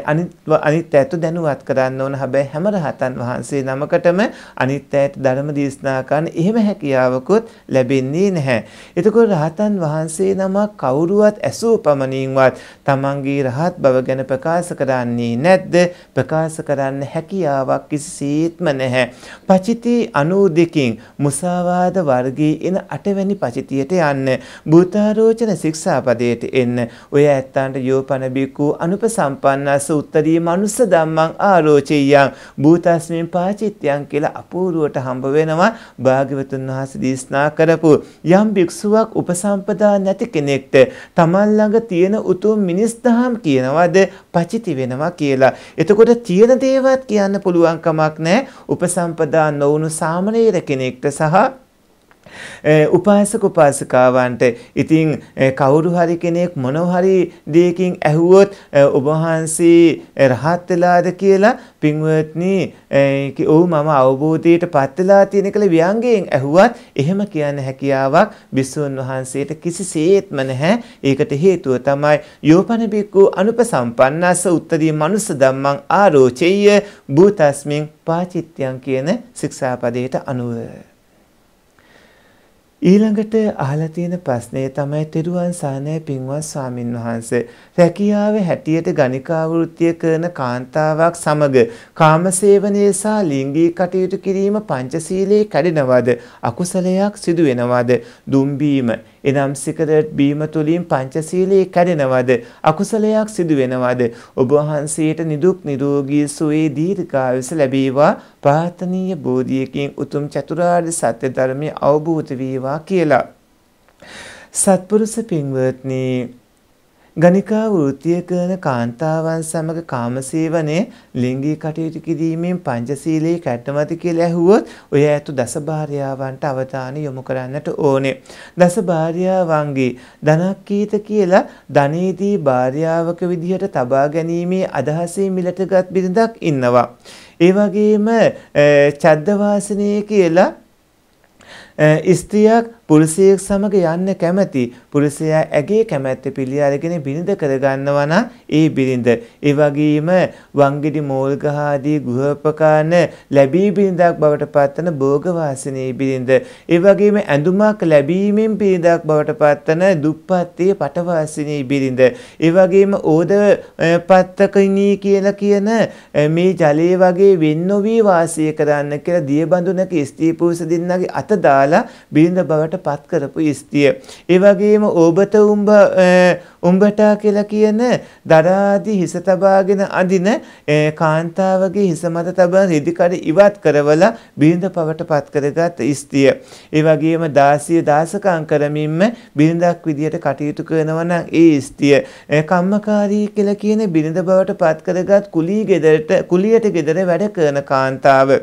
අනිත් අනිත් ඇතු දැනුවත් කරන්න ඕන හැබැයි හැම රහතන් වහන්සේ නමකටම අනිත් ඇයට ධර්ම දේශනා කරන්න එහෙම හැකියාවකුත් ලැබෙන්නේ නැහැ. එතකොට රහතන් වහන්සේ නමක් කවුරුවත් ඇසූ පමණින්වත් තමන්ගේ රහත් බව ගැන ප්‍රකාශ කරන්නේ නැද්ද? ප්‍රකාශ කරන්න හැකියාවක් කිසිසේත්ම නැහැ. පචිති 92කින් මුසාවාද වර්ගයේ එන අටවැනි පචිතියට යන්න. භූතාරෝචන ශික්ෂාපදයට එන්න. ඔය ඇත්තන්ට යෝපන බිකු අනුපසම්පන්නස්ස උත්තරී මනුස්ස ධම්මං ආරෝචියං භූතස්මින් පාචිත්‍යං කියලා අපූර්වට හම්බ වෙනවා භාග්‍යවතුන් වහන්සේ දේශනා කරපු යම් භික්ෂුවක් උපසම්පදා නැති කෙනෙක්ට තමන් ළඟ තියෙන උතුම් මිනිස් දහම් කියනවාද පචිති වෙනවා කියලා. එතකොට තියෙන දේවල් කාටවත් කියන්න පුළුවන් කමක් නැහැ උපසම්පදා නොවුණු සාමණේර කෙනෙක්ට සහ උපාසක උපාසිකාවන්ට ඉතින් කවුරු හරි කෙනෙක් මොන හරි දෙයකින් ඇහුවොත් ඔබ වහන්සේ රහත් වෙලාද කියලා පින්වත්නි ඔව් මම අවබෝධයට පත් වෙලා තියෙන කියලා ව්‍යංගයෙන් ඇහුවත් එහෙම කියන්න හැකියාවක් බිස්සුන් වහන්සේට කිසිසේත්ම නැහැ. ඒකට හේතුව තමයි යෝපන බික්කු අනුපසම්පන්නස්ස උත්තරී මනුස්ස ධම්මං ආරෝචෙය්‍ය භූතස්මින් පාචිත්‍යං කියන ශික්ෂාපදයට අනුව. ඊළඟට අහලා තියෙන ප්‍රශ්නය තමයි තෙරුවන් සානෑ පින්වත් ස්වාමින් වහන්සේ. රැකියාවේ හැටියට ගණිකා වෘත්තිය කරන කාන්තාවක් සමග කාමසේවනයේ සහ ලිංගී කටයුතු කිරීම පංචශීලයේ කැඩෙනවද? අකුසලයක් සිදු වෙනවද? දුම්බීම එනම් සිගරට් බීම තුලින් පංචශීලයේ කැඩෙනවද? අකුසලයක් සිදු වෙනවද? ඔබ වහන්සේට නිදුක් නිරෝගී සුවේ දීර්ඝායුෂ ලැබේවා ප්‍රාර්ථනීය බෝධියකින් උතුම් චතුරාර්ය සත්‍ය ධර්මය අවබෝධ වේවා කියලා. සත්පුරුෂ පින්වත්නි ගණිකා වෘත්තිය කරන කාන්තාවන් සමග කාමසේවනයේ ලිංගික කටයුතු කිරීමෙන් පංචශීලයේ කැටමති කියලා ඇහුවොත් ඔය ඇතු දසභාර්යාවන්ට අවධානය යොමු කරන්නට ඕනේ. දසභාර්යාවන්ගේ ධනක්කීත කියලා ධනේදී භාර්යාවක විදිහට තබා ගැනීමේ අදහසින් මිලටගත් බිරිඳක් ඉන්නවා. ඒ වගේම චද්දවාසනයේ කියලා ස්ත්‍රියක් පුරුෂයෙක් සමග යන්න කැමති පුරුෂයා ඇගේ කැමැත්ත පිළි අරගෙන බිරිඳ කරගන්නවා නම් ඒ බිරිඳ. ඒ වගේම වංගෙඩි මෝල්ගහ ආදී ගෘහපකාන ලැබී බිරිඳක් බවට පත්වන භෝග වාසනයේ බිරිඳ. ඒ වගේම ඇඳුමක් ලැබීමෙන් බිරිඳක් බවට පත්වන දුප්පත්යේ පටවාසිනී බිරිඳ. ඒ වගේම ඕද පත්තකිනී කියලා කියන මේ ජලයේ වගේ වෙන් නොවි වාසය කරන්න කියලා දියබඳුනක ස්ත්‍රී පුරුෂ දෙන්නගේ අත දාලා බිරිඳ බවට පත් කරපු ස්ත්‍රිය. ඒ වගේම ඕබත උඹ උඹටා කියලා කියන දරාදී හිස තබාගෙන අදින කාන්තාවගේ හිස මත තබන රෙදි කඩ ඉවත් කරවලා බිරිඳ පවට පත් කරගත් ස්ත්‍රිය. ඒ වගේම දාසිය දාසකම් කරමින්ම බිරිඳක් විදියට කටයුතු කරනවා නම් ඒ ස්ත්‍රිය කම්මකාරී කියලා කියන බිරිඳ බවට පත් කරගත් කුලී ගෙදරට කුලියට ගෙදර වැඩ කරන කාන්තාව.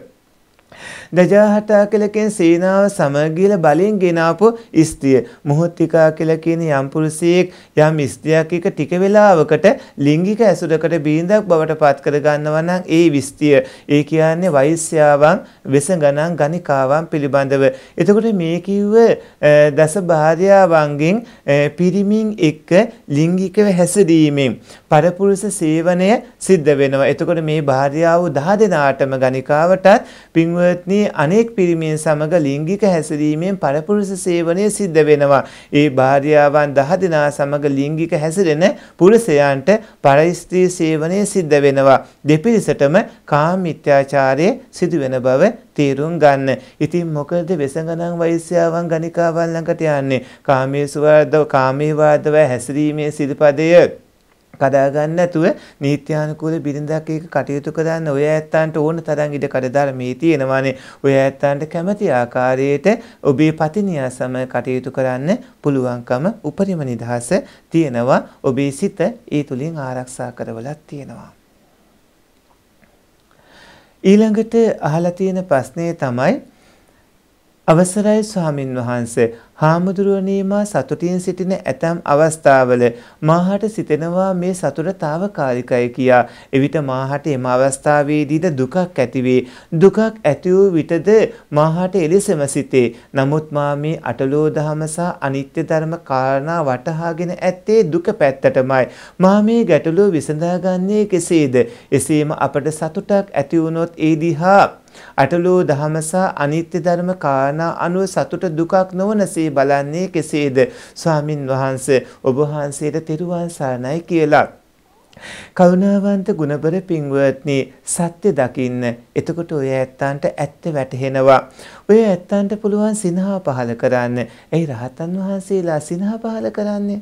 දජාහටා කියලා කියන සේනාව සමගිල බලෙන් ගෙනාපු ස්ත්‍රිය. මොහොත්තිකා කියලා කියන යම් පුරුෂයෙක් යම් ස්ත්‍රියක් එක ටික වෙලාවකට ලිංගික ඇසුරකට බීඳක් බවට පත් කර ගන්නවා නම් ඒ විස්තිය. ඒ කියන්නේ වෛශ්‍යාවන්, වෙසගණන්, ගණිකාවන් පිළිබඳව. එතකොට මේ කිව්ව දස භාර්යාවන්ගෙන් පිරිමින් එක්ක ලිංගිකව හැසිරීමෙන් පරපුරුෂ සේවනය සිද්ධ වෙනවා. එතකොට මේ භාර්යාව 10 දෙනාටම ගණිකාවටත් පින්වත්නි මේ අනෙක් පිරිමින් සමග ලිංගික හැසිරීමෙන් පරපුරුෂ සේවනය සිද්ධ වෙනවා. ඒ භාර්යාවන් 10 දෙනා සමග ලිංගික හැසිරෙන පුරුෂයන්ට පරස්ත්‍රී සේවනය සිද්ධ වෙනවා. දෙපිරිසටම කාම මිත්‍යාචාරය සිදු වෙන බව තේරුම් ගන්න. ඉතින් මොකද වෙසඟනම් වෛශ්‍යාවන් ගණිකාවන් ළඟට යන්නේ? කාමේසුවාදව කාමේවාදව හැසිරීමේ සිල්පදය කඩා ගන්න නැතුව නීත්‍යානුකූල බිරිඳක් එක්ක කටයුතු කරන්න ඔය ඇත්තන්ට ඕන තරම් ඉඩ කඩදාරමේ තියෙනවානේ. ඔය ඇත්තන්ට කැමති ආකාරයට ඔබේ පතිනියා සම කටයුතු කරන්න පුළුවන්කම උපරිම නිදහස තියෙනවා. ඔබේ සිත ඒ තුලින් ආරක්ෂා කරවලක් තියෙනවා. ඊළඟට අහලා තියෙන ප්‍රශ්නය තමයි අවසරයි ස්වාමින් වහන්සේ හාමුදුරුවනේ මා සතුටින් සිටින ඇතම් අවස්ථාවල මාහට සිතෙනවා මේ සතුට తాවකාලිකයි කියා. එවිට මාහට එම අවස්ථාවේදීද දුකක් ඇතිවේ. දුකක් ඇති වූ විටද මාහට එලෙසම සිතේ. නමුත් මා මේ අටලෝ දහම සහ අනිත්‍ය ධර්ම කාරණා වටහාගෙන ඇත්තේ දුක පැත්තටමයි. මා මේ ගැටලුව විසඳාගන්නේ කෙසේද? එසේම අපට සතුටක් ඇති වුණොත් ඒ දිහා අටලෝ දහම සහ අනිත්‍ය ධර්ම කාරණා අනුව සතුට දුකක් නොවනසේ බලන්නේ කෙසේද? ස්වාමින් වහන්සේ ඔබ වහන්සේට තෙරුවන් සරණයි කියලා. කරුණාවන්ත ගුණබර පින්වත්නි සත්‍ය දකින්න. එතකොට ඔය ඇත්තන්ට ඇත්ත වැටහෙනවා. ඔය ඇත්තන්ට පුළුවන් සිනහා පහල කරන්න. ඒ රහතන් වහන්සේලා සිනහා පහල කරන්නේ?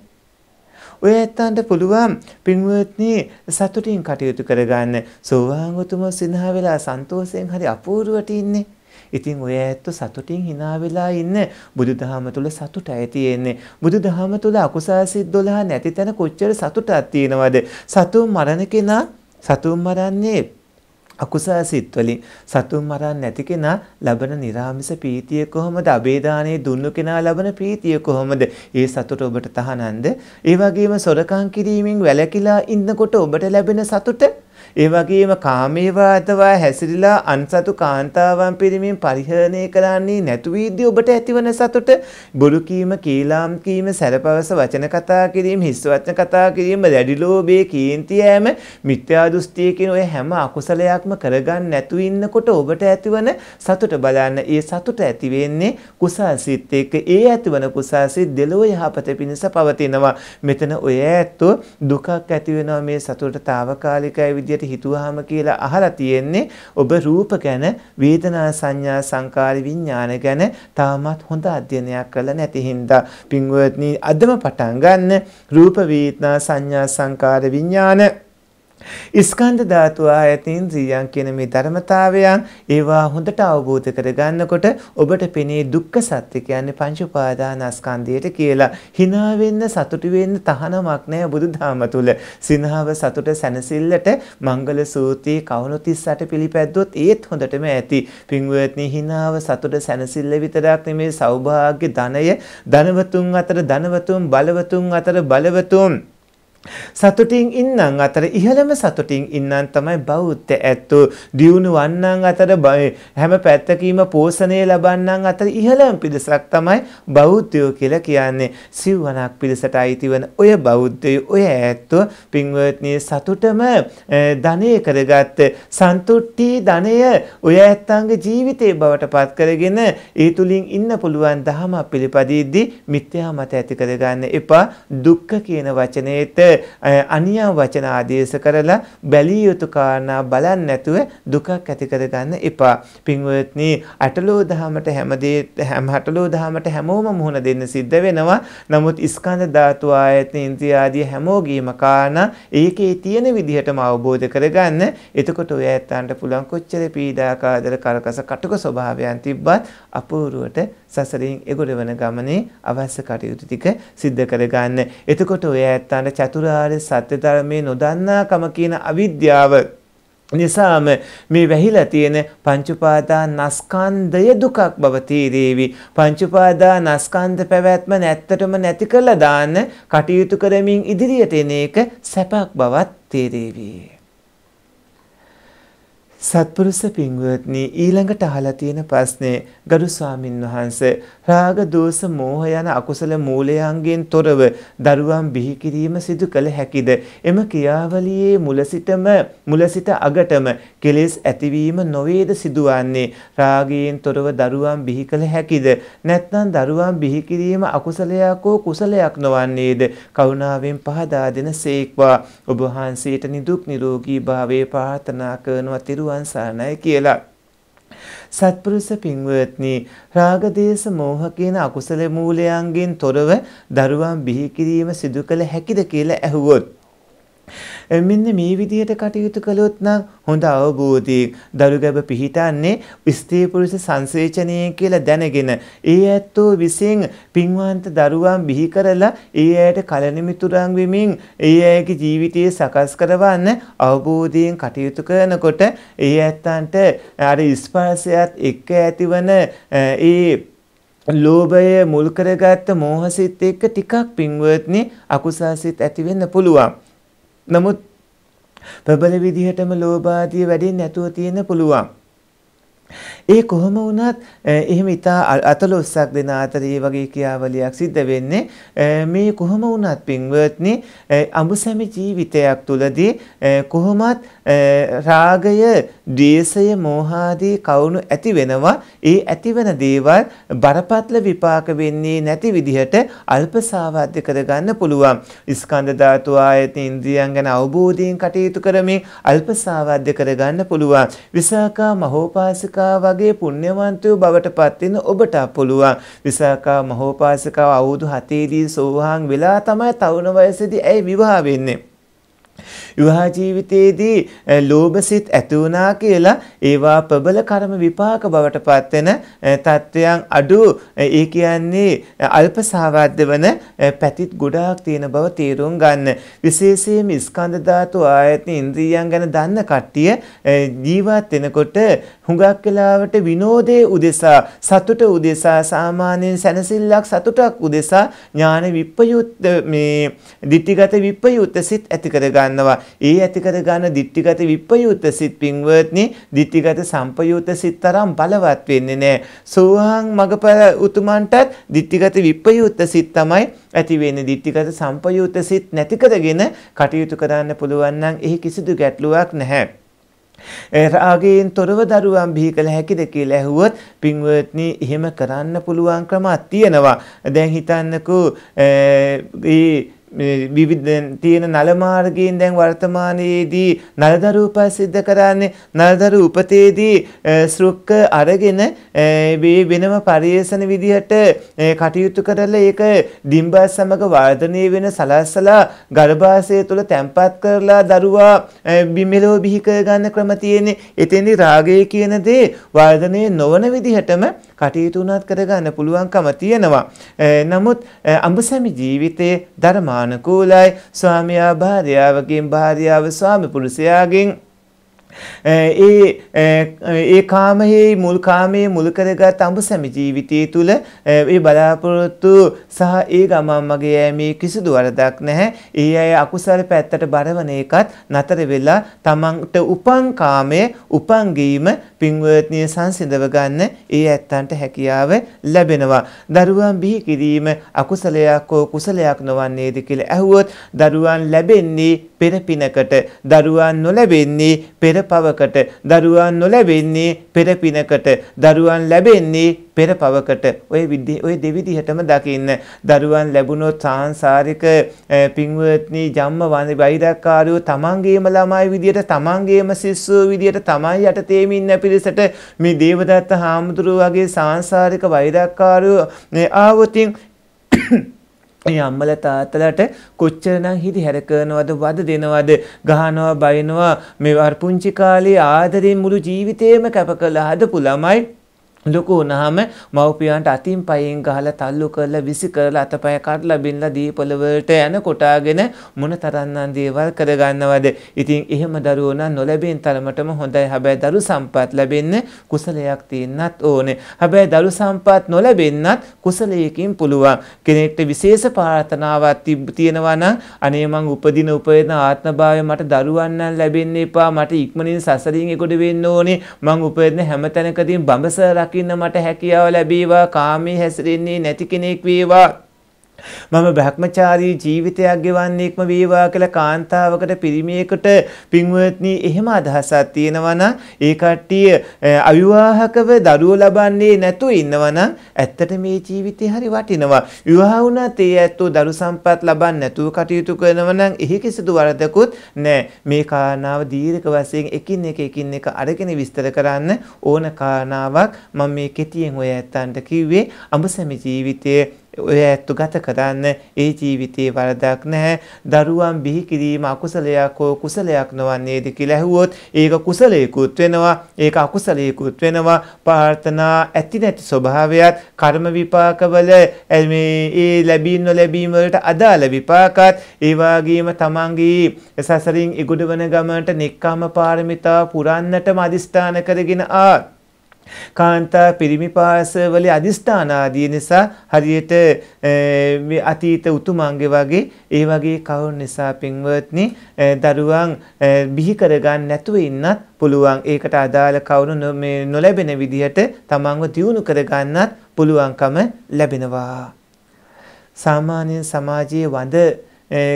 ඔය ඇත්තන්ට පුළුවන් පින්වත්නි සතුටින් කටයුතු කරගන්න. සෝවාන් උතුම සිනහ වෙලා සන්තෝෂයෙන් හරි අපූර්වට ඉන්නේ. ඉතින් ඔය ඇත්ත සතුටින් hina වෙලා ඉන්න බුදුදහම තුල සතුටයි තියෙන්නේ. බුදුදහම තුල අකුසල් සිත් 12 නැති තැන කොච්චර සතුටක් තියෙනවද? සතුන් මරණ කෙනා සතුන් මරන්නේ අකුසල සිත් වලින් සතුන් මරන්න නැති කෙනා ලබන නිර්ාමිස ප්‍රීතිය කොහොමද? අබේදානේ දුන්නු කෙනා ලබන ප්‍රීතිය කොහොමද? ඒ සතුට ඔබට තහනන්ද? ඒ වගේම සොරකම් කිරීමෙන් වැළකීලා ඉන්නකොට ඔබට ලැබෙන සතුට ඒ වගේම කාමේවාදවා හැසිරিলা අන්සතු කාන්තාවන් පිරිමින් පරිහරණය කරන්නේ නැතු වීදී ඔබට ඇතිවන සතුට. බොරු කීම කීලාම් කීම සැරපවස වචන කතා කිරීම හිස් වචන කතා කිරීම දැඩි ලෝභයේ කීර්ති යෑම මිත්‍යා දෘෂ්ටිය කියන ඔය හැම අකුසලයක්ම කරගන්න නැතු ඉන්නකොට ඔබට ඇතිවන සතුට බලන්න. ඒ සතුට ඇති වෙන්නේ කුසල් සිත් එක්ක. ඒ ඇතිවන කුසල් සිත් දෙලෝ යහපත පිණිස පවතිනවා. මෙතන ඔය ඇත්තෝ දුකක් ඇති වෙනවා. මේ සතුට తాවකාලිකයි විදියට හිතුවාම කියලා අහලා තියෙන්නේ ඔබ රූප ගැන වේදනා සංඥා සංකාර විඥාන ගැන තාමත් හොඳ අධ්‍යයනයක් කරලා නැති හින්දා. පින්වත්නි අදම පටන් ගන්න රූප වේදනා සංඥා සංකාර විඥාන. ස්කන්ධ ධාතු ආයතීන් ත්‍රියං කියන මේ ධර්මතාවයන් ඒවා හොඳට අවබෝධ කරගන්නකොට ඔබට පෙනේ දුක්ඛ සත්‍ය කියන්නේ පංච උපාදානස්කන්ධයට කියලා. hina වෙන්න සතුටු වෙන්න තහනමක් නැහැ බුදුදහම තුල. සිනහව සතුට සැනසෙල්ලට මංගල සූත්‍රයේ කවුණු 38 පිළිපැද්දොත් ඒත් හොඳටම ඇති. පින්වත්නි hinaව සතුට සැනසෙල්ල විතරක් නෙමේ සෞභාග්‍ය ධනය ධනවතුන් අතර ධනවතුන් බලවතුන් අතර බලවතුන් සතුටින් ඉන්නන් අතර ඉහළම සතුටින් ඉන්නන් තමයි බෞද්ධ ඇත්තෝ. දියුණු වන්නන් අතර හැම පැත්තකීම පෝෂණය ලබන්නන් අතර ඉහළම පිරිසක් තමයි බෞද්ධයෝ කියලා කියන්නේ. සිව්වනක් පිරිසට අයිති වන ඔය බෞද්ධයෝ ඔය ඇත්තෝ පින්වත්නි සතුටම ධනය කරගත්ත. සන්තුට්ටි ධනය ඔය ඇත්තන්ගේ ජීවිතේ බවට පත් කරගෙන ඒ තුලින් ඉන්න පුළුවන් දහම පිළිපදීද්දි මිත්‍යා මත ඇති කරගන්න එපා. දුක්ඛ කියන වචනේට අනියම් වචන ආදේශ කරලා බැලිය යුතු කාරණා බලන්නේ නැතුව දුකක් ඇති කරගන්න එපා. පින්වත්නි අටලෝ දහමට හැමදේ හැම අටලෝ දහමට හැමෝම මුහුණ දෙන්න සිද්ධ වෙනවා. නමුත් ස්කන්ධ ධාතු ආයතන ඉන්ද්‍රිය ආදී හැමෝගීම කාරණා ඒකේ තියෙන විදිහටම අවබෝධ කරගන්න. එතකොට ඔය ඇත්තන්ට පුළුවන් කොච්චර පීඩාකාදර කරකස කටුක ස්වභාවයන් තිබ්බත් අපූර්වට සසරින් එගොඩ වන ගමනේ අවශ්‍ය කටයුතු ටික සිද්ධ කරගන්න. එතකොට ඔය ඇත්තන්ට චතුරාර්ය සත්‍ය ධර්මයේ නොදන්නාකම කියන අවිද්‍යාව නිසාම මේ වැහිලා තියෙන පංච උපාදානස්කන්ධය දුකක් බව තීරේවි. පංච උපාදානස්කන්ධ පැවැත්ම නැත්තටම නැති කළා දාන්න කටයුතු කරමින් ඉදිරියට එන එක සැපක් බවත් තීරේවි. සත්පුරුෂ පින්වත්නි ඊළඟට අහලා තියෙන ප්‍රශ්නේ ගරු ස්වාමින් වහන්සේ. රාග දෝෂ මෝහ යන අකුසල මූලයන්ගෙන් තොරව දරුවන් බිහි කිරීම සිදු කළ හැකිද? එම ක්‍රියාවලියේ මුල සිටම මුල සිට අගටම කෙලෙස් ඇතිවීම නොවේද සිදුවන්නේ? රාගයෙන් තොරව දරුවන් බිහි කළ හැකිද? නැත්නම් දරුවන් බිහි කිරීම අකුසලයක් හෝ කුසලයක් නොවන්නේද? කරුණාවෙන් පහදා දෙන සේක්වා. ඔබ වහන්සේට නිදුක් නිරෝගී භාවයේ ප්‍රාර්ථනා කරනවා. තිරුවන් තෙරුවන් සරණයි කියලා. සත්පුරුෂ පින්වත්නි රාගදේශ මෝහ කියන අකුසල මූලයන්ගෙන් තොරව දරුවන් බිහි කිරීම සිදු කළ හැකිද කියලා ඇහුවොත් මෙන්න මේ විදිහට කටයුතු කළොත් නම් හොඳ අවබෝධයක් දරුගැබ පිහිටන්නේ ස්ත්‍රී පුරුෂ සංසේචනය කියලා දැනගෙන ඒ ඇත්තෝ විසින් පින්වන්ත දරුවන් බිහි කරලා ඒ ඇයට කලනිමිතුරන් වෙමින් ඒ ඇයගේ ජීවිතය සකස් කරවන්න අවබෝධයෙන් කටයුතු කරනකොට ඒ ඇත්තන්ට අර ස්පර්ශයත් එක්ක ඇතිවන ඒ ලෝභය මුල් කරගත්ත මෝහසිත එක්ක ටිකක් පින්වත්නි අකුසාසිත ඇති වෙන්න පුළුවන්. නමුත් ප්‍රබල විදිහටම ලෝභ ආදී වැඩෙන්නේ නැතුව තියෙන්න පුළුවන්. ඒ කොහොම වුණත් එහෙම ඉතා අතලොස්සක් දෙන අතර මේ වගේ ක්‍රියාවලියක් සිද්ධ වෙන්නේ මේ කොහොම වුණත් පින්වත්නි අඹසැමි ජීවිතයක් තුළදී කොහොමත් රාගය, ද්වේෂය, මෝහාදී කවුණු ඇති වෙනවා. ඒ ඇතිවන දේවල් බරපතල විපාක වෙන්නේ නැති විදිහට අල්පසාවද්‍ය කරගන්න පුළුවන්. ස්කන්ධ ධාතු ආයත ඉන්ද්‍රියයන් ගැන අවබෝධයෙන් කටයුතු කරමින් අල්පසාවද්‍ය කරගන්න පුළුවන්. විසාකා මහෝපාසිකා වගේ පුණ්‍යවන්තයෝ බවට පත් වෙන ඔබට පුළුවන්. විසාකා මහෝපාසිකාව අවුරුදු 7 දී සෝවාන් වෙලා තමයි තරුණ වයසේදී ඇයි විවාහ වෙන්නේ? විවාහ ජීවිතයේදී ලෝභසිත ඇති වුණා කියලා ඒවා ප්‍රබල කර්ම විපාක බවට පත්වෙන තත්වයන් අඩු ඒ කියන්නේ අල්ප සාවද්‍ය වන පැතිත් ගොඩාක් තියෙන බව තේරුම් ගන්න. විශේෂයෙන්ම ස්කන්ධ ධාතු ආයතන ඉන්ද්‍රියයන් ගැන දන්න කට්ටිය ජීවත් වෙනකොට හුඟක් වෙලාවට විනෝදයේ උදෙසා සතුට උදෙසා සාමාන්‍යයෙන් සැනසෙල්ලක් සතුටක් උදෙසා ඥාන විප්පයුත් මේ ditthිගත විප්පයුත් සිත් ඇති කර ගන්නවා. ඒ ඇති කර ගන්න ditthිගත විප්පයුත් සිත් පින්වත්නි ditthිගත සම්පයුත් සිත් තරම් බලවත් වෙන්නේ නැහැ. සෝහං මගපල උතුමන්ටත් ditthිගත විප්පයුත් සිත් තමයි ඇති වෙන්නේ. ditthිගත සම්පයුත් සිත් නැති කරගෙන කටයුතු කරන්න පුළුවන් නම් එහි කිසිදු ගැටලුවක් නැහැ. රාගයෙන් තොරව දරුවන් බිහි කළ හැකිද කියලා ඇහුවොත් පින්වත්නි එහෙම කරන්න පුළුවන් ක්‍රමක් තියෙනවා. දැන් හිතන්නකෝ ඒ විවිධ තියෙන නල මාර්ගයෙන් දැන් වර්තමානයේදී නලදරු සිද්ධ කරන්නේ නලදරු උපතේදී ශ්‍රුක්ක අරගෙන මේ වෙනම පරිේෂණ විදිහට කටයුතු කරලා ඒක ඩිම්බස් සමග වර්ධනය වෙන සලස්සලා ගර්භාෂය තුළ තැම්පත් කරලා දරුවා බිමෙලෝ බිහි කර ගන්න ක්‍රම තියෙන්නේ. එතෙන්දි රාගය කියන දේ වර්ධනය නොවන විදිහටම කටයුතු උනත් කරගන්න පුළුවන්කම තියෙනවා. නමුත් අඹසැමි ජීවිතයේ ධර්මානුකූලයි ස්වාමියා භාර්යාවගෙන් භාර්යාව ස්වාමි පුරුෂයාගෙන් ඒ ඒ කාමයේ මුල් කාමයේ මුල් කරගත් අඹසැමි ජීවිතය තුළ ඒ බලාපොරොත්තු සහ ඒ ගමන් මගේ යෑමේ කිසිදු වරදක් නැහැ. ඒ අය අකුසල පැත්තට බරවන එකත් නතර වෙලා තමන්ට උපන් කාමයේ උපන් ගීම පින්වත්නිය සංසිඳව ගන්න ඒ ඇත්තන්ට හැකියාව ලැබෙනවා. දරුවන් බිහි කිරීම අකුසලයක් හෝ කුසලයක් නොවන්නේද කියලා ඇහුවොත් දරුවන් ලැබෙන්නේ පෙර පිනකට දරුවන් නොලැබෙන්නේ පෙර පවකට දරුවන් නොලැබෙන්නේ පෙර පිනකට දරුවන් ලැබෙන්නේ පෙර පවකට ඔය විදි ඔය දෙවිදිහටම දකින්න. දරුවන් ලැබුණොත් සාංශාරික පින්වත්නි ජම්ම වෛරක්කාරයෝ තමන්ගේම ළමයි විදියට තමන්ගේම ශිෂ්‍යෝ විදියට තමයි යටතේම ඉන්න පිරිසට මේ දේවදත්ත හාමුදුරුවෝ වගේ සාංශාරික වෛරක්කාරයෝ ආවොතින් ඒ අම්මල තාත්තලට කොච්චරනම් හිරි හැර කරනවද වද දෙනවද ගහනවා බයිනවා මේ පුංචි කාලේ ආදරෙන් මුළු ජීවිතේම කැප කළ හදපු ළමයි ලොකු වුණාම මව්පියන්ට අතින් පයෙන් ගහලා තල්ලු කරලා විසි කරලා අතපය කඩලා බින්ලා දීපොළ වලට යන කොටාගෙන මොන තරම්නම් දේවල් කරගන්නවද? ඉතින් එහෙම දරුවෝ නම් නොලැබෙන තරමටම හොඳයි. හැබැයි දරු සම්පත් ලැබෙන්න කුසලයක් තියෙන්නත් ඕනේ. හැබැයි දරු සම්පත් නොලැබෙන්නත් කුසලයකින් පුළුවන්. කෙනෙක්ට විශේෂ ප්‍රාර්ථනාවක් තියෙනවා නම් අනේ මං උපදින උපදින ආත්මභාවය මට දරුවන් නම් ලැබෙන්න එපා. මට ඉක්මනින් සසරින් එගොඩ වෙන්න ඕනේ. මං උපදින හැම තැනකදීම බඹසරක් දකින්න මට හැකියාව ලැබේවා. කාමයේ හැසිරෙන්නේ නැති කෙනෙක් වේවා. මම බ්‍රහ්මචාරී ජීවිතයක් ගෙවන්නේක්ම වේවා කියලා කාන්තාවකට පිරිමියෙකුට පින්වත්නි එහෙම අදහසක් තියෙනවා නම් ඒ කට්ටිය අවිවාහකව දරුවෝ ලබන්නේ නැතුව ඉන්නවා නම් ඇත්තට මේ ජීවිතේ හරි වටිනවා. විවාහ වුණත් ඒ ඇත්තෝ දරු සම්පත් ලබන්න නැතුව කටයුතු කරනවා නම් එහි කිසිදු වරදකුත් නැහැ. මේ කාරණාව දීර්ඝ වශයෙන් එකින් එක එකින් එක අරගෙන විස්තර කරන්න ඕන කාරණාවක් මම මේ කෙටියෙන් ඔය ඇත්තන්ට කිව්වේ අඹසැමි ජීවිතයේ ඔය ඇත්තු ගත කරන්න ඒ ජීවිතේ වරදක් නැහැ. දරුවන් බිහි කිරීම අකුසලයක් හෝ කුසලයක් නොවන්නේද කියලා ඇහුවොත් ඒක කුසලයකුත් වෙනවා. ඒක අකුසලයකුත් වෙනවා. ප්‍රාර්ථනා ඇති නැති ස්වභාවයත් කර්ම විපාකවල මේ ඒ ලැබීම් නොලැබීම් වලට අදාළ විපාකත් ඒ වගේම තමන්ගේ සසරින් ඉගුඩවන ගමනට නික්කාම පාරමිතා පුරන්නටම අදිස්ථාන කරගෙන ආ කාන්තා පිරිමි පාසවල අදිස්ථාන ආදී නිසා හරියට මේ අතීත උතුමන්ගේ වගේ ඒ වගේ කවුරු නිසා පින්වත්නි දරුවන් බිහි කරගන්න නැතුව ඉන්නත් පුළුවන්. ඒකට අදාළ කවුරු මේ නොලැබෙන විදිහට තමන්ව දියුණු කරගන්නත් පුළුවන්කම ලැබෙනවා. සාමාන්‍ය සමාජයේ වඳ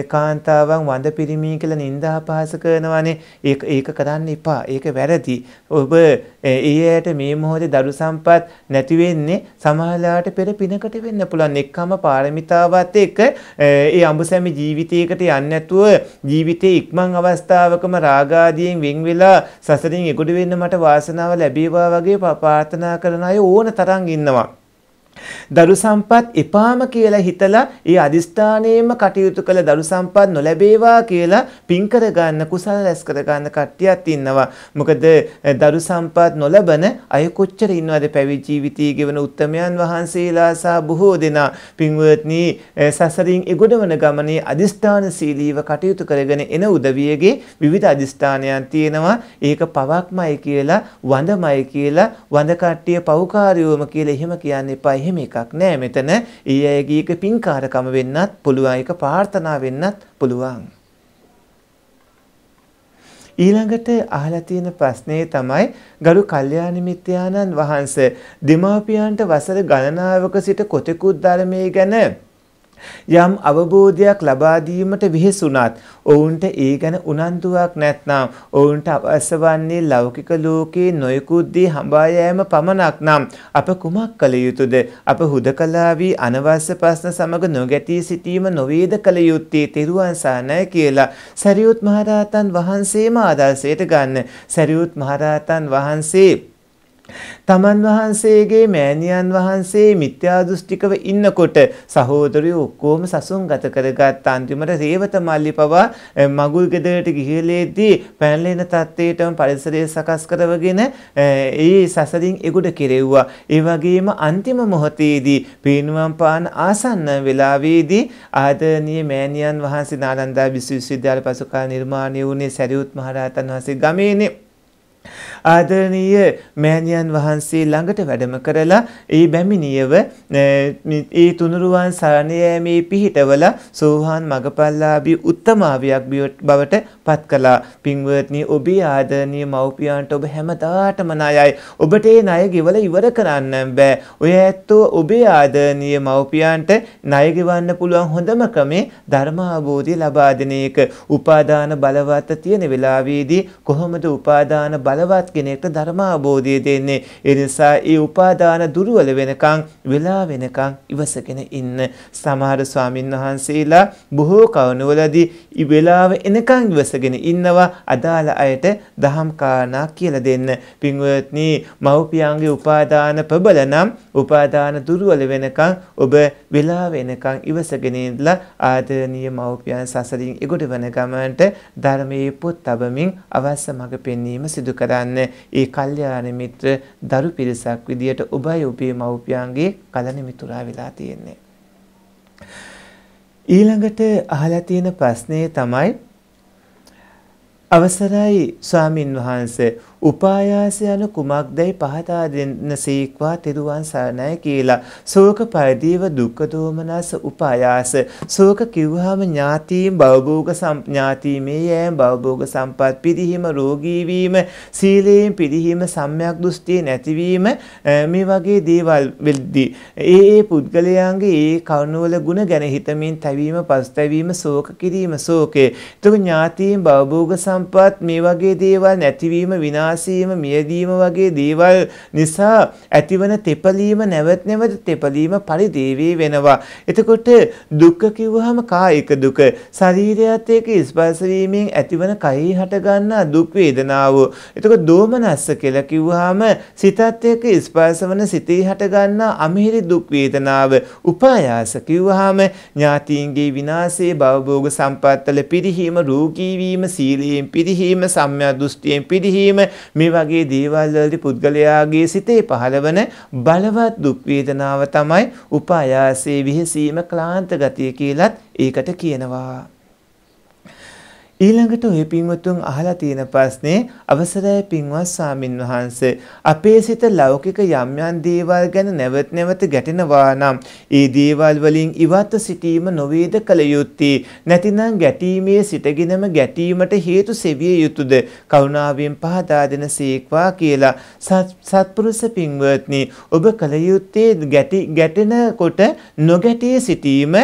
කාන්තාවන් වඳ පිරිමි කියලා නිନ୍ଦා අපහාස කරනවානේ. ඒක ඒක කරන්න එපා. ඒක වැරදි. ඔබ ඒ ඇයට මේ මොහොතේ දරු සම්පත් නැති වෙන්නේ සමාහලාට පෙර පිනකට වෙන්න පුළුවන්. එක්කම පාරමිතාවත් එක්ක ඒ අඹසැමි ජීවිතයකට යන්නේ නැතුව ජීවිතේ ඉක්මන් අවස්ථාවකම රාගාදියෙන් වෙන් වෙලා සසරින් එගොඩ වෙන්න මට වාසනාව ලැබේවා වගේ ප්‍රාර්ථනා කරන අය ඕන තරම් ඉන්නවා. දරු සම්පත් එපාම කියලා හිතලා ඒ අදිස්ථානයේම කටයුතු කළ දරු සම්පත් නොලැබේවා කියලා පින් කරගන්න කුසල රැස් කරගන්න කට්ටියක් ඉන්නවා. මොකද දරු සම්පත් නොලබන අය කොච්චර ඉන්නවද පැවිදි ජීවිතයේ ගෙවන උත්තමයන් වහන්සේලා සහ බොහෝ දෙනා පින්වත්නි සසරින් එගොඩවන ගමනේ අදිස්ථාන සීලීව කටයුතු කරගෙන එන උදවියගේ විවිධ අදිස්ථානයන් තියෙනවා. ඒක පවක්මයි කියලා වඳමයි කියලා වඳ කට්ටිය පව්කාරයෝම කියලා එහෙම කියන්න එපා. එහෙම එකක් නෑ මෙතන. ඒ අයගේ එක පින්කාරකම වෙන්නත් පුළුවන්. ඒක ප්‍රාර්ථනා වෙන්නත් පුළුවන්. ඊළඟට අහලා තියෙන ප්‍රශ්නේ තමයි ගරු කල්යාණ මිත්‍යානන් වහන්සේ දෙමාපියන්ට වසර ගණනාවක සිට කොතෙකුත් ධර්මයේ ගැන යම් අවබෝධයක් ලබා දීමට විහිසුණත් ඔවුන්ට ඒ ගැන උනන්දුවක් නැත්නම් ඔවුන්ට අවශ්‍ය වන්නේ ලෞකික ලෝකේ නොයෙකුත් දී හඹා යෑම පමණක් නම් අප කුමක් කළ යුතුද? අප හුදකලා වී අනවශ්‍ය ප්‍රශ්න සමග නොගැටී සිටීම නොවේද කළ යුත්තේ තෙරුවන් සරණයි කියලා සරියුත් මහරහතන් වහන්සේම ආදර්ශයට ගන්න. සරියුත් මහරහතන් වහන්සේ තමන් වහන්සේගේ මෑණියන් වහන්සේ මිත්‍යා දෘෂ්ටිකව ඉන්නකොට සහෝදරයෝ ඔක්කොම සසුන්ගත කරගත් අන්තිමට රේවත මල්ලි පවා මගුල් ගෙදරට ගිහිලේදී පැනලෙන තත්ත්වයටම පරිසරය සකස් කරවගෙන ඒ සසරින් එගොඩ කෙරෙව්වා. ඒ වගේම අන්තිම මොහොතේදී පීනුවම් පාන ආසන්න වෙලාවේදී ආදරණීය මෑණියන් වහන්සේ නාලන්දා විශ්වවිද්‍යාල පසුකාල නිර්මාණය වුණේ සරියුත් මහරහතන් වහන්සේ ගමේනේ ආදරණීය මෑණියන් වහන්සේ ළඟට වැඩම කරලා ඒ බැමිණියව ඒ තුනුරුවන් සරණ යෑමේ පිහිටවල සෝහාන් මගපල්ලාභී උත්තමාවියක් බවට පත් කළා. පින්වත්නි ඔබේ ආදරණීය මව්පියන්ට ඔබ හැමදාටම ණයයි. ඔබට ඒ ණය ගෙවල ඉවර කරන්න බෑ. ඔය ඇත්තෝ ඔබේ ආදරණීය මව්පියන්ට ණය ගෙවන්න පුළුවන් හොඳම ක්‍රමේ ධර්ම අවබෝධය ලබා දෙන එක. උපාදාන බලවත් තියෙන වෙලාවේදී කොහොමද උපාදාන බලවත් තවත් කෙනෙක්ට ධර්ම අවබෝධය දෙන්නේ. ඒ නිසා ඒ උපාදාන දුර්වල වෙනකන් වෙලා වෙනකන් ඉවසගෙන ඉන්න. සමහර ස්වාමින් වහන්සේලා බොහෝ කවණවලදී වෙලාව එනකන් ඉවසගෙන ඉන්නවා අදාළ අයට දහම් කාරණා කියලා දෙන්න. පින්වත්නි මව්පියන්ගේ උපාදාන ප්‍රබල නම් උපාදාන දුර්වල වෙනකන් ඔබ වෙලා වෙනකන් ඉවසගෙන ඉඳලා ආදරණීය මව්පියන් සසරින් එගොඩ වන ගමන්ට ධර්මයේ පොත් තබමින් අවශ්‍ය මඟ පෙන්වීම සිදු කරන්න. ඒ කල්යාණ මිත්‍ර දරු පිරිසක් විදියට ඔබයි ඔබේ මව්පියන්ගේ කලණ මිතුරා වෙලා තියෙන්නේ. ඊළඟට අහලා තියෙන ප්‍රශ්නේ තමයි අවසරයි ස්වාමින් වහන්සේ උපායාස යන කුමක්දයි පහදා දෙන්න සීක්වා තෙරුවන් සරණයි කියලා. ශෝක පරිදීව දුක්ඛ දෝමනස උපායාස. ශෝක කිව්වහම ඥාතීන් භවභෝග ඥාතීමේ යෑම භවභෝග සම්පත් පිරිහීම රෝගී වීම සීලයෙන් පිරිහීම සම්‍යක් දෘෂ්ටිය නැතිවීම මේ වගේ දේවල් වෙද්දී ඒ ඒ පුද්ගලයන්ගේ ඒ කරුණවල ಗುಣ ගැන හිතමින් තැවීම පස්තැවීම ශෝක කිරීම ශෝකේ. එතකොට ඥාතීන් භවභෝග සම්පත් මේ වගේ දේවල් නැතිවීම විනා විනාශීම මියදීම වගේ දේවල් නිසා ඇතිවන තෙපලීම නැවත නැවත තෙපලීම පරිදේවී වෙනවා. එතකොට දුක්ඛ කිව්වහම කායික දුක ශරීරයත් එක්ක ස්පර්ශ වීමෙන් ඇතිවන කයෙහි හටගන්නා දුක් වේදනාව. එතකොට දෝමනස්ස කියලා කිව්වහම සිතත් එක්ක ස්පර්ශ වන සිතේ හටගන්නා අමිහිරි දුක් වේදනාව. උපායාස කිව්වහම ඥාතීන්ගේ විනාශයේ භවභෝග සම්පත්තල පිරිහීම රෝගී වීම සීලයෙන් පිරිහීම සම්‍යක් දෘෂ්ටියෙන් පිරිහීම මේ වගේ දේවල් වලදී පුද්ගලයාගේ සිතේ පහළවන බලවත් දුක් වේදනාව තමයි උපායාසයේ විහිසීම ක්ලාන්ත ගතිය කියලත් ඒකට කියනවා. ඊළඟට ඔය පින්වතුන් අහලා තියෙන ප්‍රශ්නේ අවසරයි පින්වත් ස්වාමින් වහන්සේ. අපේ සිත ලෞකික යම් යම් දේවල් ගැන නැවත නැවත ගැටෙනවා නම් ඒ දේවල් වලින් ඉවත්ව සිටීම නොවේද කල යුත්තේ? නැතිනම් ගැටීමේ සිටගෙනම ගැටීමට හේතු සෙවිය යුතුයද කරුණාවෙන් පහදා දෙන සීක්වා කියලා සත්පුරුෂ පින්වත්නි ඔබ කල යුත්තේ ගැටි ගැටෙනකොට නොගැටී සිටීම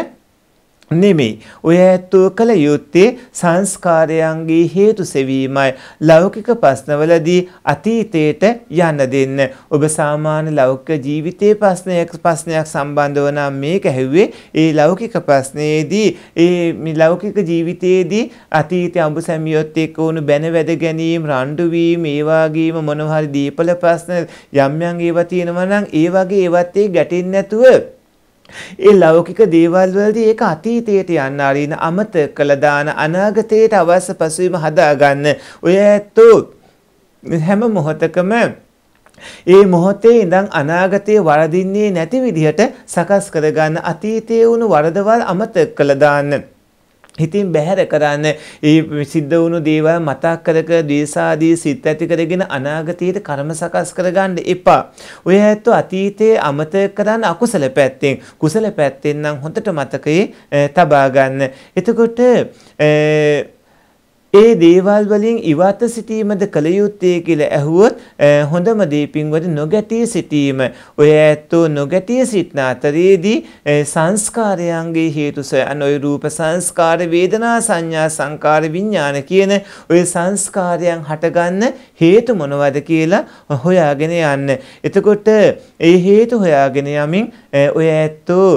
නෙමෙයි. ඔය ඇත්තෝ කල යුත්තේ සංස්කාරයන්ගේ හේතු සෙවීමයි. ලෞකික ප්‍රශ්නවලදී අතීතයට යන්න දෙන්න. ඔබ සාමාන්‍ය ලෞකික ජීවිතයේ ප්‍රශ්නයක් ප්‍රශ්නයක් සම්බන්ධව නම් මේක ඇහුවේ ඒ ලෞකික ප්‍රශ්නයේදී ඒ ලෞකික ජීවිතයේදී අතීතයේ අඹ සැමියොත් එක්ක වුණු බැන වැද ගැනීම, රණ්ඩු වීම, ඒ වගේම මොනවා හරි දීපල ප්‍රශ්න යම් යම් ඒවා තියෙනවා නම් ඒ වගේ ඒවත් ඒ ගැටෙන්නේ නැතුව ඒ ලෞකික දේවල් වලදී ඒක අතීතයට යන්න අරින අමතක කළ දාන අනාගතයට අවශ්‍ය පසුබිම හදාගන්න. ඔය ඇත්තෝ හැම මොහොතකම ඒ මොහොතේ ඉඳන් අනාගතයේ වරදින්නේ නැති විදිහට සකස් කරගන්න අතීතයේ වුණු වරදවල් අමතක කළ දාන්න. හිතින් බැහැර කරන්න ඒ සිද්ධ වුණු දේවල් මතක් කර කර දේශාදී සිත් ඇති කරගෙන අනාගතයට කර්ම සකස් කරගන්න එපා. ඔය ඇත්තෝ අතීතයේ අමතක කරන්න අකුසල පැත්තෙන් කුසල පැත්තෙන් නම් හොඳට මතකයේ තබා ගන්න. එතකොට ඒ දේවල් වලින් ඉවත් සිටීමද කළ යුත්තේ කියලා ඇහුවොත් හොඳම දේ පින්වතුනි නොගැටී සිටීම. ඔය ඇත්තෝ නොගැටී සිටන අතරේදී සංස්කාරයන්ගේ හේතු සොයන ඔය රූප සංස්කාර වේදනා සංඥා සංකාර විඥාන කියන ඔය සංස්කාරයන් හටගන්න හේතු මොනවද කියලා හොයාගෙන යන්න. එතකොට ඒ හේතු හොයාගෙන යමින් ඔය ඇත්තෝ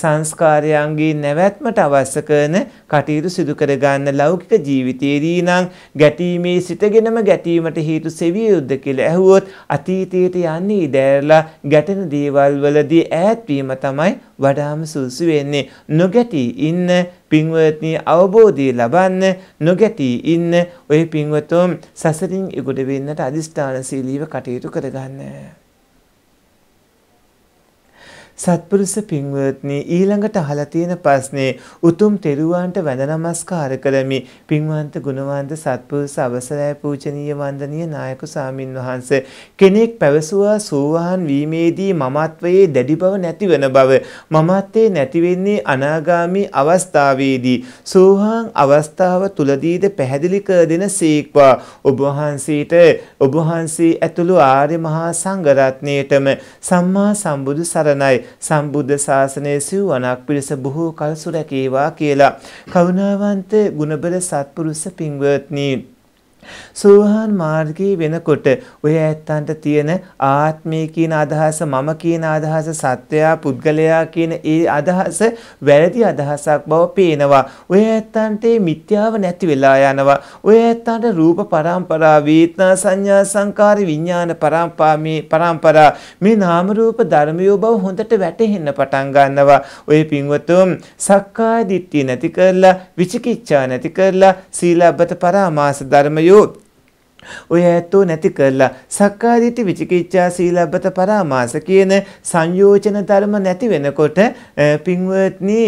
සංස්කාරයන්ගේ නැවැත්මට අවශ්‍ය කරන කටයුතු සිදු කරගන්න ලෞකික ජීවිතයේදී නම් ගැටීමේ සිටගෙනම ගැටීමට හේතු සෙවිය යුද්ධ කියලා ඇහුවොත් අතීතයට යන්නේ ඉදෑරලා ගැටෙන දේවල් වලදී ඈත් වීම තමයි වඩාම සුසු වෙන්නේ. නොගැටී ඉන්න පින්වත්නි අවබෝධය ලබන්න නොගැටී ඉන්න ඔය පින්වතුන් සසරින් ඉගොඩ වෙන්නට අදිෂ්ඨානශීලීව කටයුතු කරගන්න. සත්පුරුෂ පින්වත්නි ඊළඟට අහලා තියෙන ප්‍රශ්නේ උතුම් තෙරුවන්ට වැඳ නමස්කාර කරමි. පින්වන්ත ගුණවන්ත සත්පුරුෂ අවසරයි පූජනීය වන්දනීය නායක සාමින් වහන්සේ. කෙනෙක් පැවසුවා සෝවාන් වීමේදී මමත්වයේ දැඩි බව නැතිවන බව මමත්වයේ නැති වෙන්නේ අනාගාමි අවස්ථාවේදී. සෝවාන් අවස්ථාව තුලදීද පැහැදිලි කර දෙන සීක්වා. ඔබ වහන්සේට ඔබ වහන්සේ ඇතුළු ආර්ය මහා සංඝ රත්නයේටම සම්මා සම්බුදු සරණයි. සම්බුද්ධ ශාසනයේ සිව්වනක් පිරිස බොහෝ කල් සුරැකේවා කියලා. කරුණාවන්ත ගුණබල සත්පුරුෂ පින්වත්නි සෝහන් මාර්ගයේ වෙනකොට ඔය ඇත්තන්ට තියෙන ආත්මය කියන අදහස මම කියන අදහස සත්වයා පුද්ගලයා කියන ඒ අදහස වැරදි අදහසක් බව පේනවා. ඔය ඇත්තන්ට මිත්‍යාව නැති වෙලා යනවා. ඔය ඇත්තන්ට රූප පරම්පරා වේදනා සංඥා සංකාර විඥාන පරම්පාමේ පරම්පරා මේ නාම රූප ධර්මයෝ බව හොඳට වැටහෙන්න පටන් ගන්නවා. ඔය පින්වතුන් සක්කාය දිට්ඨිය නැති කරලා විචිකිච්ඡා නැති කරලා සීලබ්බත පරාමාස ධර්මයෝ bu ඔය ඇත්තෝ නැති කරලා සක්කාදිට්ඨි විචිකිච්ඡා සීලබ්බත පරාමාස කියන සංයෝජන ධර්ම නැති වෙනකොට පින්වත්නි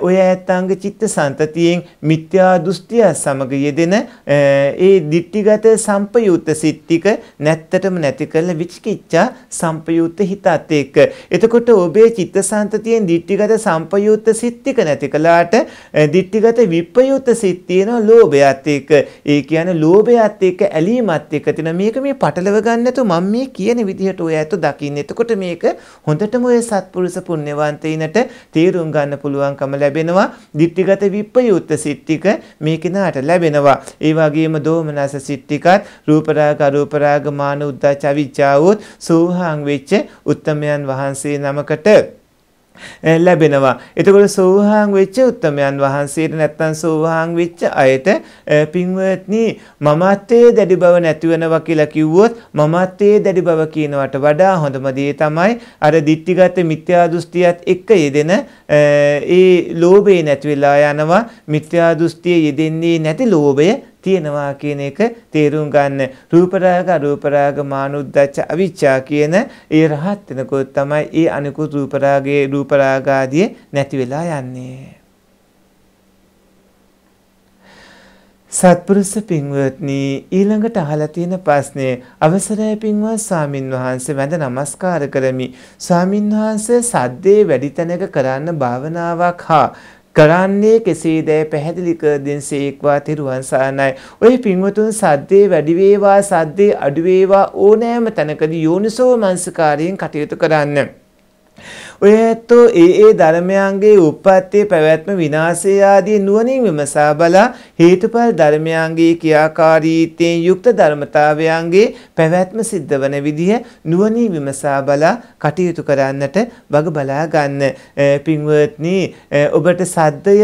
ඔය ඇත්තන්ගේ චිත්ත සන්තතියෙන් මිත්‍යා දෘෂ්ටිය සමග යෙදෙන ඒ දිට්ඨිගත සම්පයුත්ත සිත්තික නැත්තටම නැති කරලා විචිකිච්ඡා සම්පයුත්ත හිතත් එක්ක. එතකොට ඔබේ චිත්ත සන්තතියෙන් දිට්ඨිගත සම්පයුත්ත සිත්තික නැති කළාට දිට්ඨිගත විප්පයුත්ත සිත් තියෙන ලෝභයත් එක්ක. ඒ කියන්නේ ලෝභයත් එක්ක ඇලි බැලීමත් එක්ක තියෙන මේක මේ පටලව ගන්න නැතුව මම මේ කියන විදිහට ඔය ඇතු දකින්න. එතකොට මේක හොඳටම ඔය සත්පුරුෂ පුණ්‍යවන්තයිනට තීරුම් ගන්න පුළුවන්කම ලැබෙනවා. ditthිගත විප්පයුත්ත සිත්තික මේ කෙනාට ලැබෙනවා. ඒ වගේම දෝමනස සිත්තිකත් රූපරාග අරූපරාග මාන උද්දච්ච අවිචාවොත් සෝහාන් වෙච්ච උත්තමයන් වහන්සේ නමකට ලැබෙනවා. එතකොට සෝහාන් වෙච්ච උත්තමයන් වහන්සේට නැත්තම් සෝහාන් වෙච්ච අයට පින්වත්නි මමත්වයේ දැඩි බව නැති වෙනවා කියලා කිව්වොත් මමත්වයේ දැඩි බව කියනවට වඩා හොඳම දේ තමයි අර ditthිගත මිත්‍යා දෘෂ්ටියත් එක්ක යෙදෙන ඒ ලෝභය නැති වෙලා යනවා මිත්‍යා දෘෂ්ටිය යෙදෙන්නේ නැති ලෝභය තියෙනවා කියන එක තේරුම් ගන්න. රූප රාග අරූප රාග මානුද්දච්ච අවිච්ඡා කියන ඒ රහත් වෙනකොට තමයි ඒ අනිකුත් රූප රාගයේ රූප රාග ආදී නැති වෙලා යන්නේ. සත්පුරුෂ පින්වත්නි ඊළඟට අහලා තියෙන ප්‍රශ්නේ අවසරයි පින්වත් ස්වාමින් වහන්සේ වැඳ නමස්කාර කරමි. ස්වාමින් වහන්සේ සද්දේ වැඩි තැනක කරන්න භාවනාවක් හා කරන්නේ කෙසේදැයි පැහැදිලි කර දෙන්සේක්වා තෙරුවන් සරණයි. ඔය පින්වතුන් සද්දේ වැඩි වේවා සද්දේ අඩු වේවා ඕනෑම තැනකදී යෝනිසෝ මනසකාරයෙන් කටයුතු කරන්න. ඔය ඇත්තෝ ඒ ඒ ධර්මයන්ගේ උප්පත්තිය පැවැත්ම විනාශය ආදී නුවණින් විමසා බලා හේතුඵල ධර්මයන්ගේ ක්‍රියාකාරීත්වයෙන් යුක්ත ධර්මතාවයන්ගේ පැවැත්ම සිද්ධ වන විදිහ නුවණින් විමසා බලා කටයුතු කරන්නට වග බලා ගන්න. පින්වත්නි ඔබට සද්දය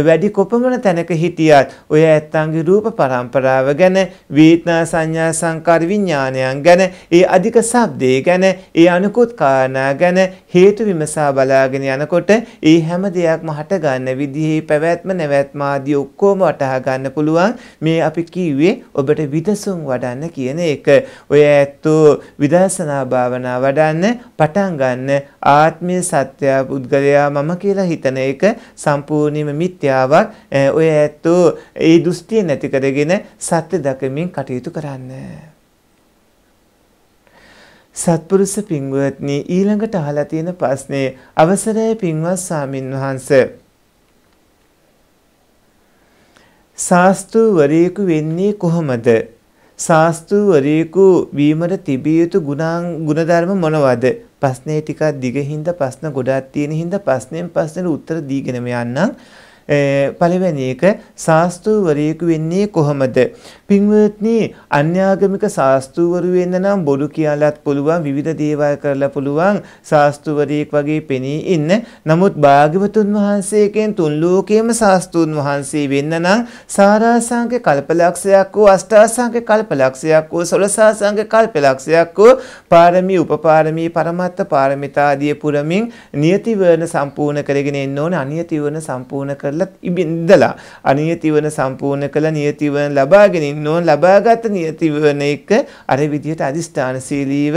වැඩි කොපමණ තැනක හිටියත් ඔය ඇත්තන්ගේ රූප පරම්පරාව ගැන වේදනා සංඥා සංකාර විඥානයන් ගැන ඒ අධික ශබ්දේ ගැන ඒ අනුකුත් කාරණා ගැන හේතු විමසා බලාගෙන යනකොට ඒ හැම දෙයක්ම හට ගන්න විදිහේ පැවැත්ම නැවැත්ම ආදී ඔක්කොම වටහා ගන්න පුළුවන් මේ අපි කිව්වේ ඔබට විදසුන් වඩන්න කියන එක. ඔය ඇත්තෝ විදර්ශනා භාවනා වඩන්න පටන් ගන්න ආත්මීය සත්‍ය පුද්ගලයා මම කියලා හිතන එක සම්පූර්ණයෙන්ම මිත්‍යාවක්. ඔය ඇත්තෝ ඒ දෘෂ්ටිය නැති කරගෙන සත්‍ය දකමින් කටයුතු කරන්න. සත්පුරුෂ පින්වත්නි ඊළඟට අහලා තියෙන ප්‍රශ්නේ අවසරයි පින්වත් ස්වාමින් වහන්සේ ශාස්ත්‍රවරයෙකු වෙන්නේ කොහොමද? ශාස්ත්‍රවරයෙකු වීමට තිබිය යුතු ගුණධර්ම මොනවද? ප්‍රශ්නේ ටිකක් දිගින්ද ප්‍රශ්න ගොඩක් තියෙන හින්දා ප්‍රශ්නෙන් ප්‍රශ්නෙට උත්තර දීගෙනම යන්නම්. පළවෙනි එක ශාස්ත්‍රවරයෙකු වෙන්නේ කොහොමද? පින්වත්නි අන්‍යාගමික ශාස්ත්‍රවරු වෙන්න නම් බොරු කියලාත් පුළුවන් විවිධ දේවල් කරලා පුළුවන් ශාස්ත්‍රවරයෙක් වගේ පෙනී ඉන්න. නමුත් භාග්‍යවතුන් වහන්සේගෙන් තුන් ලෝකයේම ශාස්ත්‍රුන් වහන්සේ වෙන්න නම් සාරාසංඛ්‍ය කල්පලක්ෂයක් වූ අෂ්ටාසංඛ්‍ය කල්පලක්ෂයක් වූ සොළසාසංඛ්‍ය කල්පලක්ෂයක් වූ පාරමී උපපාරමී පරමත්ත පාරමිතා ආදී පුරමින් නියති වර්ණ සම්පූර්ණ කරගෙන එන්න ඕන අනියති වර්ණ සම්පූර්ණ කරලා ඉඳලා අනියති වර්ණ සම්පූර්ණ කළ නියති වර්ණ ලබාගෙන ඉන්න ඕන ලබාගත් නියති වන එක අර විදිහට අදිස්ථානශීලීව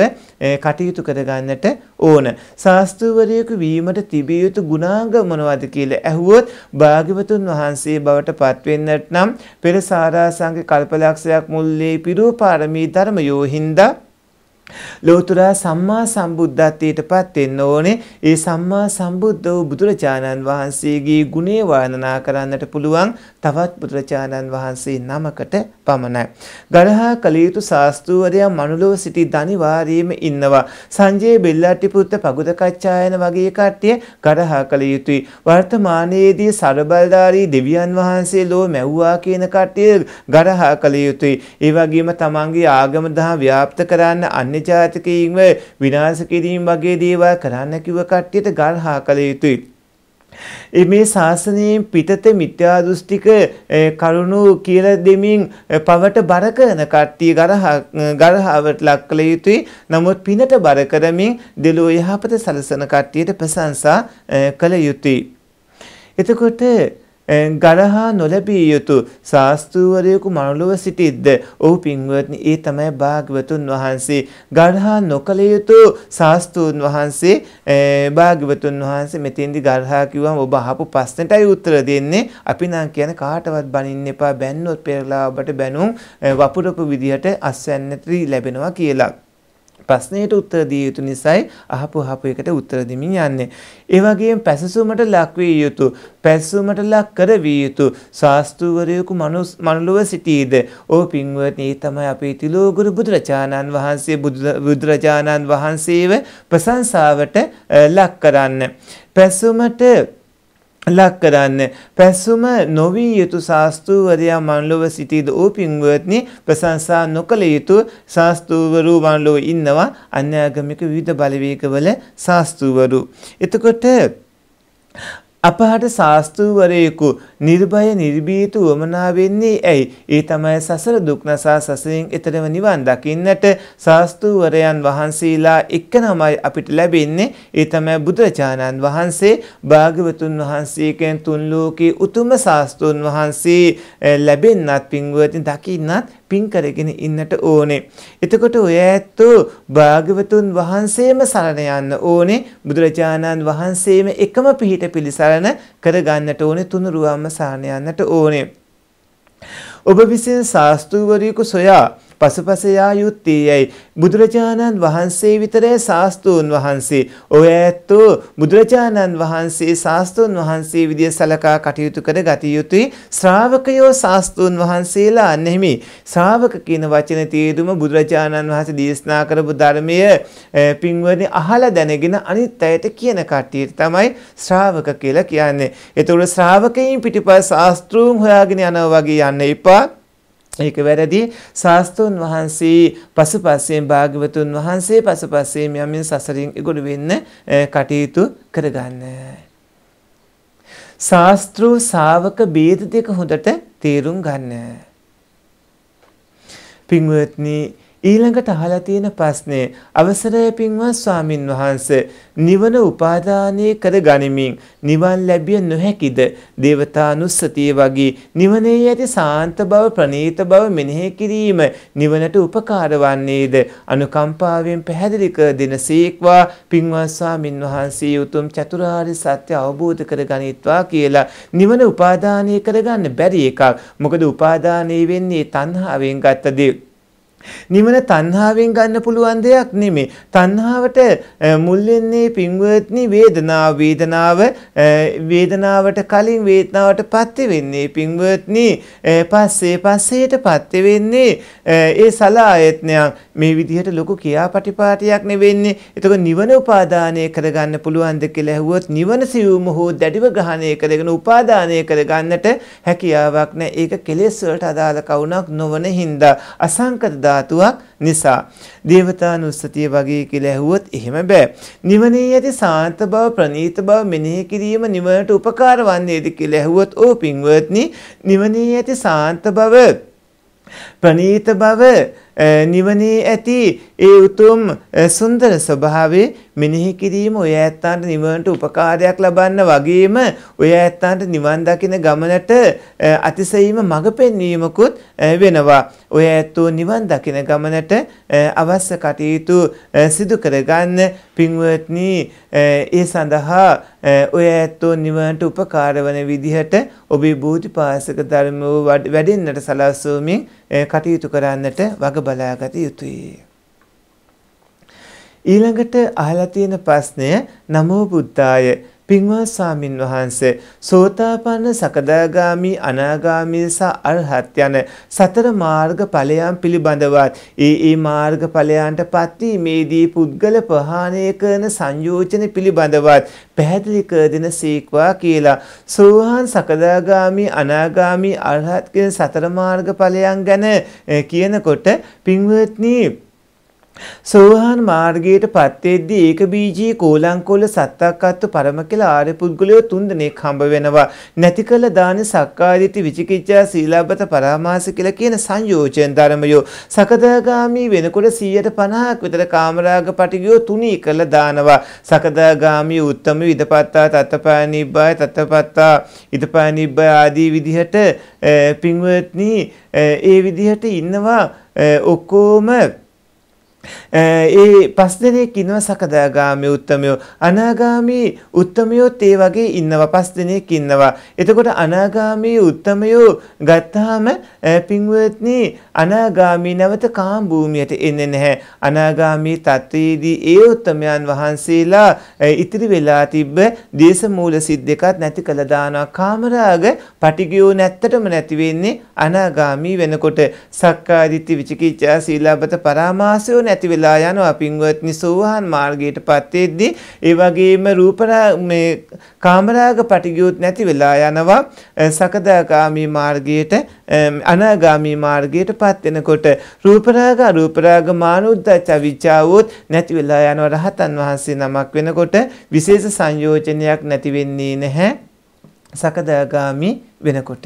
කටයුතු කරගන්නට ඕන. ශාස්ත්‍රවරයෙකු වීමට තිබිය යුතු ගුණාංග මොනවද කියලා ඇහුවොත් භාග්‍යවතුන් වහන්සේ බවට පත්වෙන්නට නම් පෙර සාරාසංග කල්පලක්ෂයක් මුල්ලේ පිරූ පාරමී ධර්මයෝ හින්දා ලෝතර සම්මා සම්බුද්ධත්වයට පත් වෙන්න ඕනේ. ඒ සම්මා සම්බුද්ධ වූ බුදුරජාණන් වහන්සේගේ ගුණේ වර්ණනා කරන්නට පුළුවන් තවත් බුදුරජාණන් වහන්සේ නමකට පමණයි. ගරහා කළ යුතු ශාස්ත්‍රූවරයා මනුලොව සිටි ධනිවාරීම ඉන්නවා. සංජය බෙල්ලාටිපුත්ත පගුද කච්චායන වගේ කට්ටිය ගරහා කළ යුතුයි. වර්තමානයේදී සරබල්ධාරී දෙවියන් වහන්සේ ලෝ මැව්වා කියන කට්ටිය ගරහා කළ යුතුයි. ඒ වගේම තමන්ගේ ආගම දහම් ව්‍යාප්ත කරන්න අන්‍ය අන්‍ය ජාතිකයින්ව විනාශ කිරීම වගේ දේවල් කරන්න කිව්ව කට්ටියට ගල්හා කළ යුතුයි. මේ ශාසනයෙන් පිටත මිත්‍යා දෘෂ්ටික කරුණු කියලා දෙමින් පවට බර කරන කට්ටිය ගරහාවට ලක් කළ යුතුයි. නමුත් පිනට බර කරමින් දෙලෝ යහපත සලසන කට්ටියට ප්‍රශංසා කළ යුතුයි. එතකොට ගරහා නොලැබිය යුතු ශාස්ත්‍රූවරයෙකු මනුලොව සිටිද්ද? ඔහු පින්වත්නි ඒ තමයි භාග්‍යවතුන් වහන්සේ. ගරහා නොකළ යුතු ශාස්ත්‍රූන් වහන්සේ භාග්‍යවතුන් වහන්සේ මෙතෙන්දි ගරහා කිව්වම ඔබ අහපු ප්‍රශ්නටයි උත්තර දෙන්නේ. අපි නම් කියන කාටවත් බනින්න එපා බැන්නොත් පෙරලා ඔබට බැනුම් වපුරපු විදිහට අස්වැන්නට ලැබෙනවා කියලා. ප්‍රශ්නයට උත්තර දිය යුතු නිසායි අහපු අහපු එකට උත්තර දෙමින් යන්නේ. ඒ වගේම පැසසුමට ලක් විය යුතු, පැසසුමට ලක් කරවිය යුතු ශාස්ත්‍රවරයෙකු මනුලොව සිටීද? ඕ පින්වත්නි තමයි අපේ තිලෝගුරු බුදුරජාණන් වහන්සේ බුදුරජාණන් වහන්සේව ප්‍රශංසාවට ලක් කරන්න. පැසුමට ලක් කරන්න පැසුම නොවී යුතු ශාස්ත්‍රූවරයා මන්ලොව සිටීද ඕ පින්වත්නි ප්‍රශංසා නොකළ යුතු ශාස්ත්‍රූවරු මන්ලොව ඉන්නවා අන්‍යාගමික විවිධ බලවේගවල ශාස්ත්‍රූවරු. එතකොට අපහට ශාස්ත්‍රූවරයෙකු නිර්භය නිර්භීත වමනා වෙන්නේ ඇයි? ඒ තමයි සසර දුක් නසා සසරින් එතරම් නිවන් දකින්නට ශාස්ත්‍රූවරයන් වහන්සේලා එක්කනමයි අපිට ලැබෙන්නේ. ඒ තමයි බුදුරජාණන් වහන්සේ භාග්‍යවතුන් වහන්සේගෙන් තුන් ලෝකේ උතුම් ශාස්ත්‍රෝන් වහන්සේ ලැබෙන්නත් පින්වතින් දකින්නත් පින් කරගෙන ඉන්නට ඕනේ. එතකොට ඔය ඇත්තෝ භාග්‍යවතුන් වහන්සේම සරණ යන්න ඕනේ. බුදුරජාණන් වහන්සේම එකම පිහිට පිළිසරණ කරගන්නට ඕනේ. තුනුරුවම්ම සරණ යන්නට ඕනේ. ඔබ විසින් ශාස්ත්‍රූවරයෙකු සොයා පසුපස යා යුත්තේ යයි බුදුරජාණන් වහන්සේ විතරේ ශාස්ත්‍රූන් වහන්සේ ඔය ඇත්තෝ බුදුරජාණන් වහන්සේ ශාස්ත්‍රූන් වහන්සේ විදිය සලකා කටයුතු කර ගත යුතුයි ශ්‍රාවකයෝ ශාස්ත්‍රූන් වහන්සේලා නෙමෙයි ශ්‍රාවක කියන වචන තේරුම බුදුරජාණන් වහන්සේ දේශනා කරපු ධර්මය පින්වරණි අහලා දැනගෙන අනිත් අයට කියන කට්ටියට තමයි ශ්‍රාවක කියලා කියන්නේ. ඒතකොට ශ්‍රාවකයින් පිටිපස්ස ශාස්ත්‍රූන් හොයාගෙන යනවා වගේ යන්න එපා. ඒක වැරදි ශාස්ත්‍රෝන් වහන්සේ පසුපස්සෙන් භාග්‍යවතුන් වහන්සේ පසුපස්සෙන් යමින් සසරින් ඉගොඩ වෙන්න කටයුතු කරගන්න. ශාස්ත්‍රූ ශාවක ભેද දෙක හොඳට තේරුම් ගන්න. පින්වත්නි ඊළඟට අහලා තියෙන ප්‍රශ්නේ අවසරයි පින්වත් ස්වාමින් වහන්සේ නිවන උපාදානය කර ගනිමින් නිවන් ලැබිය නොහැකිද? දේවතානුස්සතිය වගේ නිවනේ ඇති සාන්ත බව ප්‍රණීත බව මෙනෙහි කිරීම නිවනට උපකාර වන්නේද? අනුකම්පාවෙන් පැහැදිලි කර දෙනසේක්වා පින්වත් ස්වාමින් වහන්සේ උතුම් චතුරාර්ය සත්‍ය අවබෝධ කර ගනිත්වා කියලා නිවන උපාදානය කරගන්න බැරි එකක්. මොකද උපාදානය වෙන්නේ තණ්හාවෙන් ගත්ත දේ නිවන තණ්හාවෙන් ගන්න පුළුවන් දෙයක් නෙමෙයි. තණ්හාවට මුල් වෙන්නේ පින්වත්නි වේදනාව වේදනාව වේදනාවට කලින් වේදනාවට පත්‍ය වෙන්නේ පින්වත්නි පස්සේ පස්සේට පත්‍ය වෙන්නේ ඒ සලායත්නයක් මේ විදිහට ලොකු කියාපටිපාටියක් නෙවෙන්නේ. එතකොට නිවන උපාදානය කරගන්න පුළුවන්ද කියලා ඇහුවොත් නිවන සිවුම හෝ දැඩිව ග්‍රහණය කරගෙන උපාදානය කරගන්නට හැකියාවක් නැහැ. ඒක කෙලෙස් වලට අදාළ කවුණක් නොවන හින්දා අසංකත ධාතුවක් නිසා දේවතානුස්සතිය වගේ කියලා ඇහුවොත් එහෙම බෑ. නිවනේ ඇති සාන්ත බව ප්‍රනීත බව මෙනෙහි කිරීම නිවනට උපකාර වන්නේද කියලා ඇහුවොත් ඕ පින්වත්නි නිවනේ ඇති සාන්ත බව ප්‍රනීත බව නිවනේ ඇති ඒ උතුම් සුන්දර ස්වභාවය මෙනෙහි කිරීම ඔය ඇත්තන්ට නිවනට උපකාරයක් ලබන්න වගේම ඔය ඇත්තන්ට නිවන් දකින ගමනට අතිශයින්ම මඟ පෙන්වීමකුත් වෙනවා. ඔය ඇත්තෝ නිවන් දකින ගමනට අවශ්‍ය කටයුතු සිදු කරගන්න පින්වත්නි ඒ සඳහා ඔය ඇත්තෝ නිවනට උපකාර වන විදිහට ඔබේ බෝධිපාසක ධර්ම වැඩෙන්නට සලස්වමින් කටයුතු කරන්නට වග බලාගත යුතුයි. ඊළඟට අහලා තියෙන ප්‍රශ්නය නමෝ බුද්ධාය. පින්වත් ස්වාමින් වහන්සේ සෝතාපන්න සකදාගාමි අනාගාමි සහ අරහත් යන සතර මාර්ග ඵලයන් පිළිබඳවත් ඒ ඒ මාර්ග ඵලයන්ට පත්වීමේදී පුද්ගල ප්‍රහාණය කරන සංයෝජන පිළිබඳවත් පැහැදිලි කර දෙන සීක්වා කියලා. සෝහන් සකදාගාමි අනාගාමි අරහත් කියන සතර මාර්ග ඵලයන් ගැන කියනකොට පින්වත්නි සෝහන් මාර්ගයට පත්වෙද්දී ඒක බීජී කෝලංකොල සත්තක්කත්තු පරම කියලා ආර්ය පුද්ගලයෝ තුන්දෙනෙක් හම්බ වෙනවා. නැති කළ දාන සක්කාදිට්ඨි විචිකිච්ඡා සීලබ්බත පරාමාස කියලා කියන සංයෝජන ධර්මයෝ සකදාගාමි වෙනකොට 150ක් විතර කාමරාග පටිගියෝ තුනී කළ දානවා. සකදාගාමි උත්තම විදපත්තා තත්තපානිබ්බය තත්තපත්තා ඉදපානිබ්බය ආදී විදිහට පින්වත්නි ඒ විදිහට ඉන්නවා ඔක්කොම ඒ පස් දෙනෙක් ඉන්නවා සකදාගාමී උත්තමයෝ. අනාගාමී උත්තමයෝත් ඒ වගේ ඉන්නවා පස් දෙනෙක් ඉන්නවා එතකොට අනාගාමී උත්තමයෝ ගත්තාම පින්වත්නි අනාගාමී නැවත කාම භූමියට එන්නේ නැහැ. අනාගාමී තත්වයේදී ඒ උත්තමයන් වහන්සේලා ඉතිරි වෙලා තිබ්බ දේශ මූල සිද්දකත් නැති කළ දානවා. කාමරාග පටිගියෝ නැත්තටම නැති වෙන්නේ අනාගාමී වෙනකොට. සක්කාදිට්ඨි විචිකිච්ඡා සීලබ්බත පරාමාසයෝ නැති වෙලා යනවා. පින්වත්නි සෝවාන් මාර්ගයටපත් වෙද්දී ඒ වගේම රූපරා මේ කාමරාග පටිගියොත් නැති වෙලා යනවා. සකදාගාමි මාර්ගයට අනාගාමි මාර්ගයටපත් වෙනකොට රූපරාග අරූපරාග මානුද්දච්ච විචාවොත් නැති වෙලා යනවා. රහතන් වහන්සේ නමක් වෙනකොට විශේෂ සංයෝජනයක් නැති වෙන්නේ නැහැ. සකදාගාමි වෙනකොට.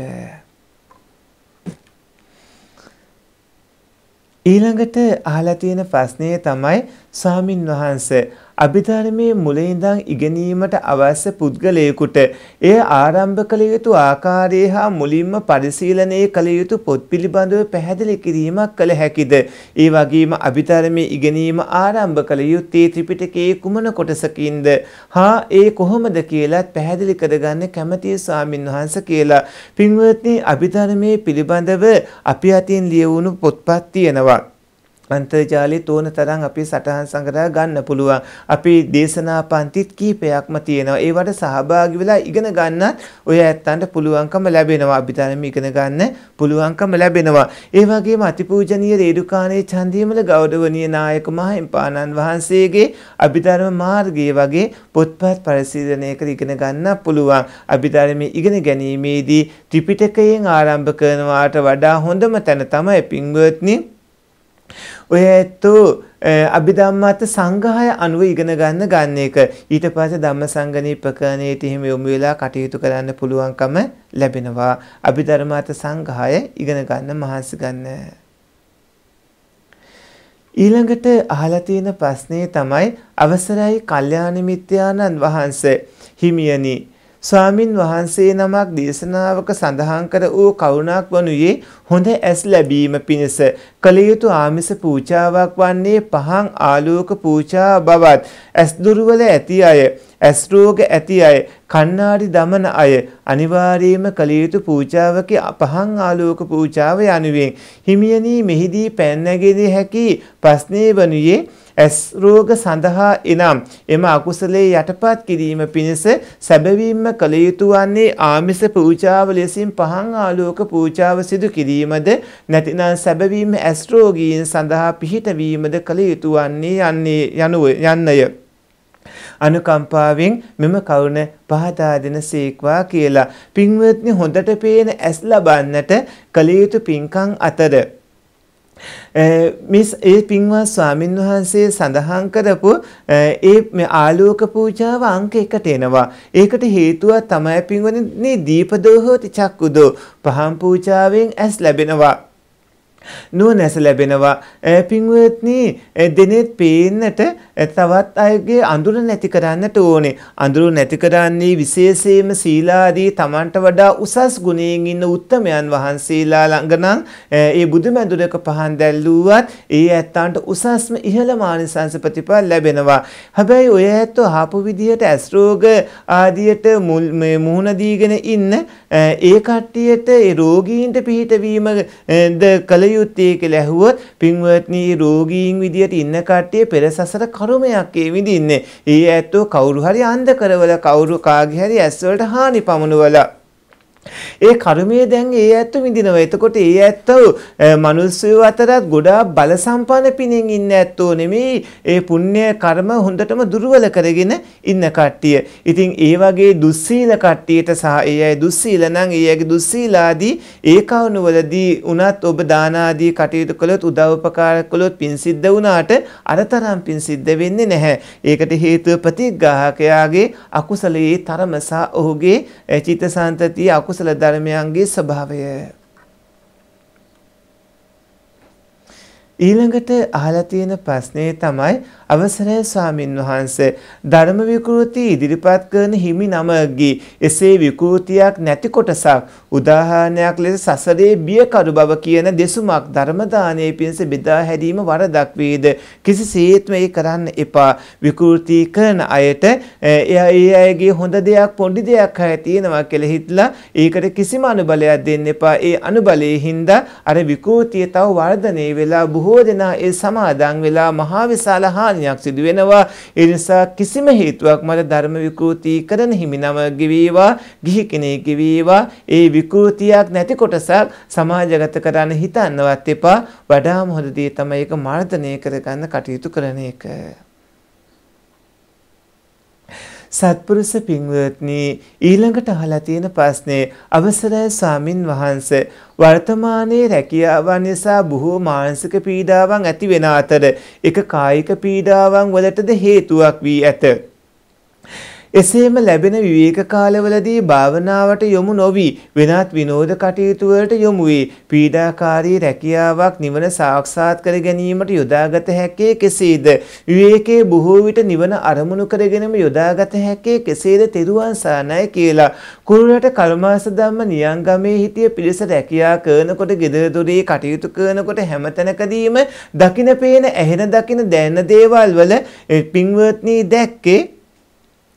ඊළඟට අහලා තියෙන ප්‍රශ්නය තමයි ස්වාමින් වහන්සේ අභිධර්මයේ මුලින් ඉඳන් ඉගෙනීමට අවශ්‍ය පුද්ගලයෙකුට එය ආරම්භ කළ යුතු ආකාරය හා මුලින්ම පරිශීලනය කළ යුතු පොත් පිළිබඳව පැහැදිලි කිරීමක් කළ හැකිද? ඒ වගේම අභිධර්මයේ ඉගෙනීම ආරම්භ කළ යුත්තේ ත්‍රිපිටකයේ කුමන කොටසකින්ද? හා ඒ කොහොමද කියලාත් පැහැදිලි කරගන්න කැමැතියි ස්වාමින් වහන්සේ කියලා. පින්වත්නි අභිධර්මයේ පිළිබඳව අපි අතින් ලියවුණු පොත්පත් තියෙනවා. අන්තර්ජාලයේ තෝන තරම් අපි සටහන් සංග්‍රහ ගන්න පුළුවන්. අපි දේශනා පන්තිත් කීපයක්ම තියෙනවා. ඒවට සහභාගී වෙලා ඉගෙන ගන්නත් ඔය ඇත්තන්ට පුළුවන්කම ලැබෙනවා. අභිධර්ම ඉගෙන ගන්න පුළුවන්කම ලැබෙනවා. ඒ වගේම අතිපූජනීය රේරුකාණේ චන්දිමල ගෞරවනීය නායක මහින්පාණන් වහන්සේගේ අභිධර්ම මාර්ගය වගේ පොත්පත් පරිශීලනය කර ඉගෙන ගන්න පුළුවන්. අභිධර්මයේ ඉගෙන ගැනීමේදී ත්‍රිපිටකයෙන් ආරම්භ කරනවාට වඩා හොඳම තැන තමයි පින්වත්නි ඔය ඇත්තෝ අභිධම්මත් සංග්‍රහය අනුව ඉගෙන ගන්න ගන්න එක. ඊට පස්සේ ධම්මසංගණී ප්‍රකරණයට එහෙම යොමු වෙලා කටයුතු කරන්න පුළුවන්කම ලැබෙනවා. අභිධර්මාත සංග්‍රහය ඉගෙන ගන්න මහන්සි ගන්න. ඊළඟට අහලා තියෙන ප්‍රශ්නේ තමයි අවසරයි කල්යාණ මිත්‍යානන් වහන්සේ හිමියනි ස්වාමින් වහන්සේ නමක් දේශනාවක සඳහන් කර වූ කරුණක් වනුයේ හොඳ ඇස් ලැබීම පිණිස කළ යුතු ආමිස පූජාවක් වන්නේ පහන් ආලෝක පූජා බවත් ඇස් දුර්වල ඇති අය ඇස් රෝග ඇති අය කණ්ණාඩි දමන අය අනිවාර්යයෙන්ම කළ යුතු පූජාවක. පහන් ආලෝක පූජාව යනුවෙන් හිමියනී මෙහිදී පැන නැගෙන හැකි ප්‍රශ්නේ වනුයේ ඇස් රෝග සඳහා එනම් එම අකුසලයේ යටපත් කිරීම පිණිස සැබවින්ම කළ යුතු වන්නේ ආමිස පූජාව ලෙසින් පහන් ආලෝක පූජාව සිදු කිරීමද නැතිනම් සැබවින්ම ඇස් රෝගීන් සඳහා පිහිටවීමද කළ යුතු වන්නේ යන්නේ යනුව යන්නය අනුකම්පාවෙන් මෙම කරුණ පහදා දෙන සීක්වා කියලා. පින්වත්නි හොඳට පේන ඇස් ලබන්නට කළ යුතු පින්කම් අතර මිස් ඒ පින්වත් ස්වාමින් වහන්සේ සඳහන් කරපු ඒ ආලෝක පූජාව අංක එකට එනවා. ඒකට හේතුව තමයි පින්වත්නි දීපදෝහෝති චක්කුදෝ පහන් පූජාවෙන් ඇස් ලැබෙනවා. නුවණැස ලැබෙනවා. පින්වත්නි දෙනෙත් පේන්නට තවත් අයගේ අඳුර නැති කරන්නට ඕනේ. අඳුර නැති කරන්නේ විශේෂයෙන්ම සීලාදී Tamanට වඩා උසස් ගුණයෙන් ඉන්න උත්තමයන් වහන්සේලා ළඟ නම් ඒ බුදුමැදුරක පහන් දැල්ලුවත් ඒ ඇත්තන්ට උසස්ම ඉහළ මානසංශ ප්‍රතිඵල ලැබෙනවා. හැබැයි ඔය ඇත්තෝ ආපු විදියට ඇස් රෝග ආදියට මුහුණ දීගෙන ඉන්න ඒ කට්ටියට ඒ රෝගීන්ට පිහිටවීම ද කල යුත්තේ කියලා ඇහුවොත් පින්වත්නි රෝගීන් විදියට ඉන්න කට්ටිය පෙර සසර කර්මයක් ඒ විඳින්නේ. ඒ ඇත්තෝ කවුරු හරි අන්ධ කරවල කවුරු කාගේ හරි ඇස් වලට හානි පමුණුවලා ඒ කර්මයේ දැන් ඒ ඇත්ත විඳිනවා. එතකොට ඒ ඇත්තෝ මිනිස්සු අතරත් ගොඩාක් බල සම්පන්න පිණින් ඉන්න ඇත්තෝ නෙමෙයි. ඒ පුණ්‍ය කර්ම හොඳටම දුර්වල කරගෙන ඉන්න කට්ටිය. ඉතින් ඒ වගේ දුස්සීල කට්ටියට සහ ඒ අය දුස්සීල නම් ඒ අයගේ දුස්සීලාදී ඒ කවුණවලදී උනත් ඔබ දාන ආදී කටයුතු කළොත් උදව් උපකාර කළොත් පින් සිද්ධ වුණාට අරතරම් පින් සිද්ධ වෙන්නේ නැහැ. ඒකට හේතුව ප්‍රතිග්‍රාහකයාගේ අකුසලයේ තරම සහ ඔහුගේ චිත්තසංතතිය අකුසල අකුසල ධර්මයන්ගේ ස්වභාවය ඊළඟට අහලා තියෙන ප්‍රශ්නේ තමයි අවසරයි ස්වාමින් වහන්සේ. ධර්ම විකෘති ඉදිරිපත් කරන හිමි නමගේ එසේ විකෘතියක් නැති කොටසක් උදාහරණයක් ලෙස සසරේ බියකරු බව කියන දෙසුමක් ධර්ම දානයේ පිණිස බෙදා හැදීම වරදක් වේද? කිසිසේත්ම ඒ කරන්න එපා. විකෘති කරන අයට එයා ඒ අයගේ හොඳ දෙයක් පොඩි දෙයක් හය තියෙනවා කියලා හිතලා ඒකට කිසිම අනුබලයක් දෙන්න එපා. ඒ අනුබලයේ හින්දා අර විකෘතිය තව වර්ධනය වෙලා බොහෝ දෙනා ඒ සමාදන් වෙලා මහා විශාල හානි හානියක් සිදු වෙනවා. ඒ නිසා කිසිම හේතුවක් මත ධර්ම විකෘති කරන හිමිනම ගෙවීවා, ගිහි කෙනෙක් ගෙවීවා. ඒ විකෘතියක් නැති කොටසක් සමාජගත කරන්න හිතන්නවත් එපා. වඩාම හොඳ දේ තමයි ඒක මර්ධනය කරගන්න කටයුතු කරන එක. සත්පුරුෂ පින්වත්නි ඊළඟට අහලා තියෙන ප්‍රශ්නේ අවසරයි ස්වාමින් වහන්සේ. වර්තමානයේ රැකියාවන් නිසා බොහෝ මානසික පීඩාවන් ඇති වෙන අතර එක කායික පීඩාවන් වලටද හේතුවක් වී ඇත. එසේම ලැබෙන විවේක කාලවලදී භාවනාවට යොමු නොවි වෙනත් විනෝද කටයුතු වලට යොමු වී පීඩාකාරී රැකියාවක් නිවන සාක්ෂාත් කර ගැනීමට යොදාගත හැකේ කෙසේද? විවේකයේ බොහෝ විට නිවන අරමුණු කරගෙනම යොදාගත හැකේ කෙසේද? තෙරුවන් සරණයි කියලා. කුරුලට කල්මාස ධම්ම නියංගමේ හිටිය පිරිස රැකියා කරනකොට ගෙදර දොරේ කටයුතු කරනකොට හැමතැනකදීම දකින පේන ඇහෙන දකින දැනන දේවල් වල පින්වත්නි දැක්කේ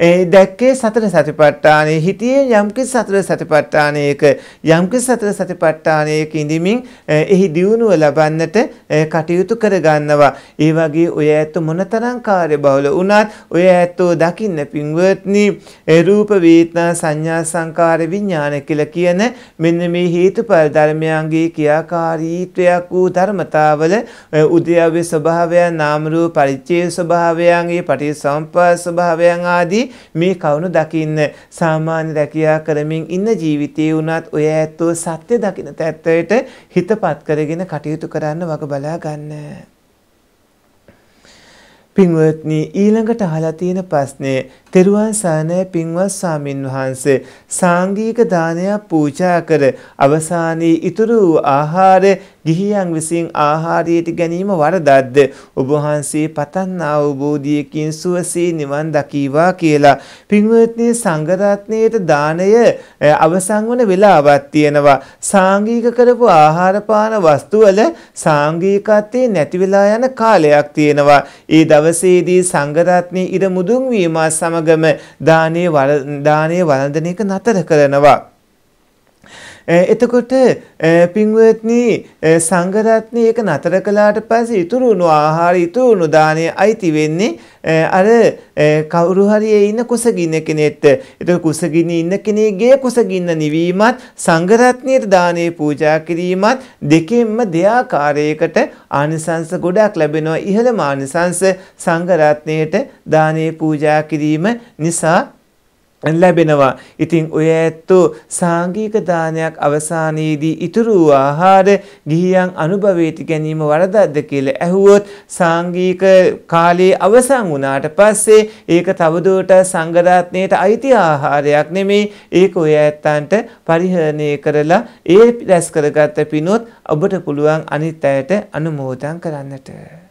දැක්කේ සතර සතිපට්ඨානයේ හිටියේ යම්කිසි සතර සතිපට්ඨානයක යම්කිසි සතර සතිපට්ඨානයක ඉඳිමින් එහි දියුණුව ලබන්නට කටයුතු කරගන්නවා. ඒ වගේ ඔය ඇත්ත මොනතරම් කාර්යබහුල වුණත් ඔය ඇත්තෝ දකින්න පින්වත්නි රූප වේදනා සංඥා සංකාර විඥාන කියලා කියන මෙන්න මේ හේතුඵල ධර්මයන්ගේ ක්‍රියාකාරීත්වයක් වූ ධර්මතාවල උද්‍යව්‍ය ස්වභාවයන් නාම රූප පරිච්ඡේද ස්වභාවයන් ඒ පටිසම්පාද ස්වභාවයන් ආදී මේ කවුණු දකින්න සාමාන්‍ය රැකියා කරමින් ඉන්න ජීවිතයේ වුණත් ඔය ඇත්තෝ සත්‍ය දකින්න තත්ත්වයට හිතපත් කරගෙන කටයුතු කරන්න වග බලා ගන්න. පින්වත්නි ඊළඟට අහලා තියෙන ප්‍රශ්නය තෙරුවන් සරණයි පින්වත් ස්වාමින් වහන්සේ සාංගික දානයක් පූජා කර අවසානයේ ඉතුරු වූ ආහාර ගිහියන් විසින් ආහාරයට ගැනීම වරදක්ද? ඔබ වහන්සේ පතන්නා අවබෝධයකින් සුවසේ නිවන් දකීවා කියලා. පින්වත්නි සංඝරත්නයේට දාණය අවසන් වන වෙලාවක් තියෙනවා. සාංගික කරපු ආහාර පාන වස්තු වල සාංගිකත්වයේ නැති වෙලා යන කාලයක් තියෙනවා. ඒ දවසේදී සංඝරත්නයේ ඉර මුදුන් වීම සමගම දානේ දානේ වළඳන එක නතර කරනවා. එතකොට පින්වත්නි සංඝරත්නය ඒක නතර කළාට පස්සේ ඉතුරු වුණු ආහාර ඉතුරු වුණු දාණය අයිති වෙන්නේ අර කවුරු හරි ඉන්න කුසගින්න කෙනෙක්ට. ඒක කුසගින්න ඉන්න කෙනෙක්ගේ කුසගින්න නිවීමත් සංඝරත්නයට දානේ පූජා කිරීමත් දෙකෙන්ම දෙආකාරයකට ආනිසංස ගොඩක් ලැබෙනවා. ඉහළම ආනිසංස සංඝරත්නයට දානේ පූජා කිරීම නිසා ලැබෙනවා. ඉතින් ඔය ඇත්තෝ සාංගික දානයක් අවසානයේදී ඉතුරු වූ ආහාර ගිහියන් අනුභවයට ගැනීම වරදක්ද කියලා ඇහුවොත් සාංගික කාලයේ අවසන් වුණාට පස්සේ ඒක තවදුරට සංඝරත්නයට අයිති ආහාරයක් නෙමෙයි. ඒක ඔය ඇත්තන්ට පරිහරණය කරලා ඒ රැස් කරගත්ත පිනොත් ඔබට පුළුවන් අනිත් අයට අනුමෝදන් කරන්නට.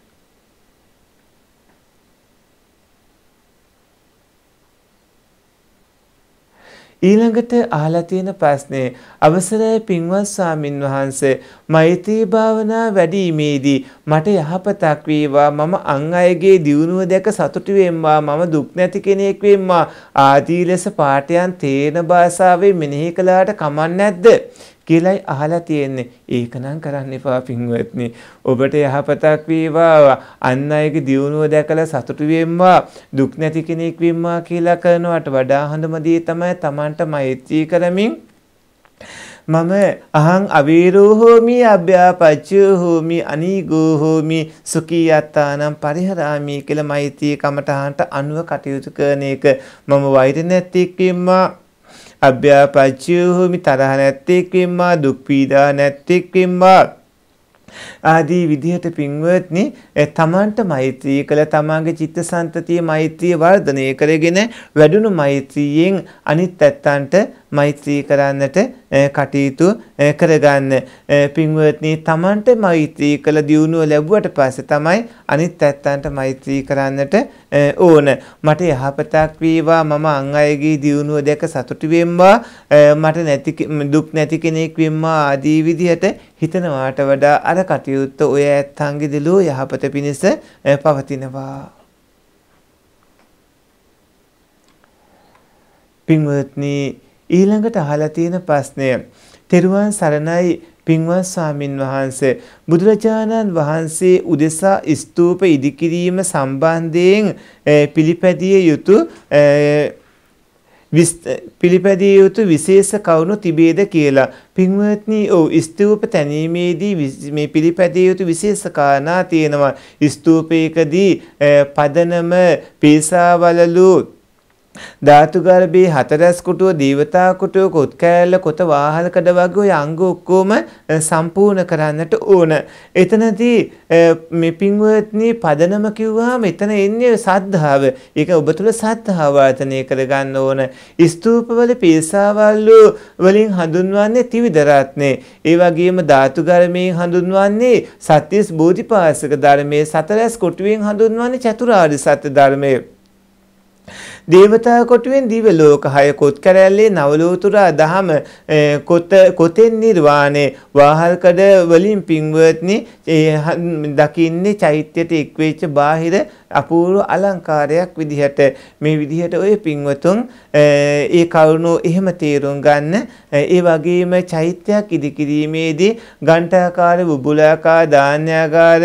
ඊළඟට අහලා තියෙන ප්‍රශ්නේ අවසරයි පින්වත් ස්වාමින් වහන්සේ මෛත්‍රී භාවනා වැඩිීමේදී මට යහපතක් වේවා මම අන් අයගේ දියුණුව දැක සතුටු වෙම්වා මම දුක් නැති කෙනෙක් වෙම්වා ආදී ලෙස පාඨයන් තේන භාෂාවෙන් මෙනෙහි කළාට කමක් නැද්ද? කියලයි අහලා තියෙන්නේ. ඒක නම් කරන්න එපා පින්වත්නි. ඔබට යහපතක් වේවා. අන් අයගේ දියුණුව දැකලා සතුටු වෙම්වා. දුක් නැති කෙනෙක් වෙම්වා කියලා කරනවට වඩා හොඳම දේ තමයි Tamanට මෛත්‍රී කරමින් මම අහං අවීරෝ හෝමි අභ්‍යාපච්චයෝ හෝමි අනීගෝ හෝමි සුඛී යත්තානම් පරිහරාමි කියලා මෛත්‍රී කමඨහන්ට අනුව කටයුතු කරන එක මම වෛර නැති එක්කීමා අභ්‍යාපච්චයෝ හෝමි තරහ නැත්තෙක් වෙම්මා දුක් පීඩා නැත්තෙක් වෙම්මා. ආදී විදිහට පින්වත්නි තමන්ට මෛත්‍රී කළ තමන්ගේ චිත්තසංතතිය මෛත්‍රිය වර්ධනය කරගෙන වැඩුණු මෛත්‍රියෙන් අනිත් ඇත්තන්ට මෛත්‍රී කරන්නට කටයුතු කරගන්න. පින්වත්නි තමන්ට මෛත්‍රී කළ දියුණුව ලැබුවට පස්සේ තමයි අනිත් ඇත්තන්ට මෛත්‍රී කරන්නට ඕන. මට යහපතක් වේවා මම අන් අයගේ දියුණුව දැක සතුටු වෙම්වා මට නැති දුක් නැති කෙනෙක් වෙම්වා ආදී විදිහට හිතනවාට වඩා අර කටයුත්ත ඔය ඇත්තන්ගේ දිලෝ යහපත පිණිස පවතිනවා. පින්වත්නි ඊළඟට අහලා තියෙන ප්‍රශ්නය. තෙරුවන් සරණයි පින්වත් ස්වාමින් වහන්සේ. බුදුරජාණන් වහන්සේ උදෙසා ස්තූප ඉදිකිරීම සම්බන්ධයෙන් පිළිපැදිය යුතු පිළිපැදිය යුතු විශේෂ කවුණු තිබේද කියලා. පින්වත්නි ඔව් ස්තූප තැනීමේදී මේ පිළිපැදිය යුතු විශේෂ කාරණා තියෙනවා. ස්තූපයකදී පදනම පීසාවලලු ධාතු ගර්භයේ හතරස් කුටුව දීවතා කුටුව කොත් කෑල්ල කොත වාහලකඩ වගේ ඔය අංග ඔක්කොම සම්පූර්ණ කරන්නට ඕන. එතනදී මේ පින්වත්නි පදනම කිව්වහම එතන එන්නේ සද්ධාව. ඒක ඔබ තුල සද්ධාව වර්ධනය කරගන්න ඕන. ස්තූපවල පීසාවල් වලින් හඳුන්වන්නේ ත්‍රිවිධ රත්නේ. ඒ වගේම ධාතු ගර්භයෙන් හඳුන්වන්නේ සත්‍යස් බෝධිපාසක ධර්මයේ සතරස් කුටුවෙන් හඳුන්වන්නේ චතුරාර්ය සත්‍ය ධර්මයේ. දේවතා කොටුවෙන් දිව්‍ය ලෝක හය කොත් කැරැල්ලේ නවලෝතුරා දහම කොත කොතෙන් නිර්වාණය වාහල්කඩ වලින් පින්වත්නි දකින්නේ චෛත්‍යයට එක්වෙච්ච බාහිර අපූර්ව අලංකාරයක් විදිහට. මේ විදිහට ඔය පින්වතුන් ඒ කරුණෝ එහෙම තේරුම් ගන්න ඒ වගේම චෛත්‍යයක් ඉදිකිරීමේදී ඝණ්ඨාකාර බුබුලාකාර ධාන්‍යාකාර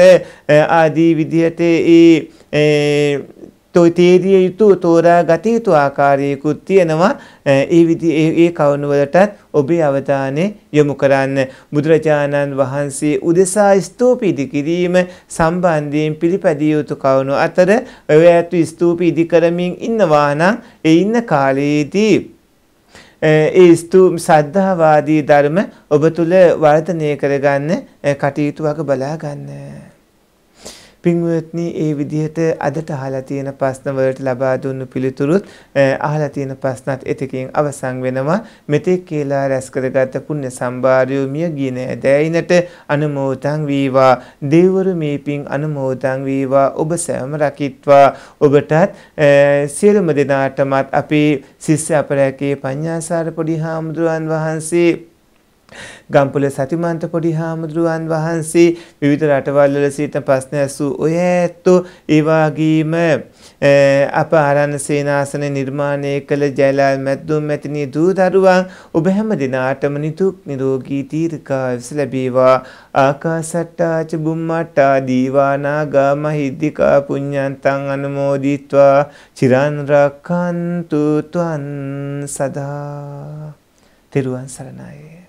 ආදී විදිහට ඒ තොයි තේරිය යුතු තෝරා ගත යුතු ආකාරයකුත් තියෙනවා. ඒ විදි ඒ කවුණු වලටත් ඔබේ අවධානය යොමු කරන්න. බුදුරජාණන් වහන්සේ උදෙසා ස්තූප ඉදි කිරීම සම්බන්ධයෙන් පිළිපැදිය යුතු කවුණු අතර ඔය ඇතු ස්තූප ඉදි කරමින් ඉන්නවා නම් ඒ ඉන්න කාලයේදී ඒ ස්තූප සද්ධාවාදී ධර්ම ඔබ තුල වර්ධනය කරගන්න කටයුතු වග බලා ගන්න. පින්වත්නි ඒ විදිහට අදට අහලා තියෙන ප්‍රශ්න වලට ලබා දුන්නු පිළිතුරුත් අහලා තියෙන ප්‍රශ්නත් එතකින් අවසන් වෙනවා. මෙතෙක් කියලා රැස් කරගත් පුණ්‍ය සම්භාරය මිය ගිය නෑදෑයිනට අනුමෝදන් වේවා. දේවරු මේ පින් අනුමෝදන් වේවා. ඔබ සෑම රකිත්වා. ඔබටත් සියලුම දෙනාටමත් අපේ ශිෂ්‍ය අපරාකේ පඤ්ඤාසාර පොඩි හාමුදුරන් වහන්සේ ගම්පොල සතිමන්ත පොඩි හාමුදුරුවන් වහන්සේ විවිධ රටවල් වල සිට ප්‍රශ්න ඇසූ ඔය ඇත්තෝ ඒ වගේම අප ආරණ්‍ය සේනාසන නිර්මාණය කළ ජයලාල් මැද්දුම් මැතිනී දූ දරුවන් ඔබ හැම දිනාටම නිදුක් නිරෝගී දීර්ඝායුෂ ලැබේවා. ආකාසට්ටාච බුම්මට්ටා දීවානාගා මහිද්దికා පුඤ්ඤන්තං අනුමෝදිත්වා. චිරන් රක්ඛන්තු ත්වන් සදා. තෙරුවන් සරණයි.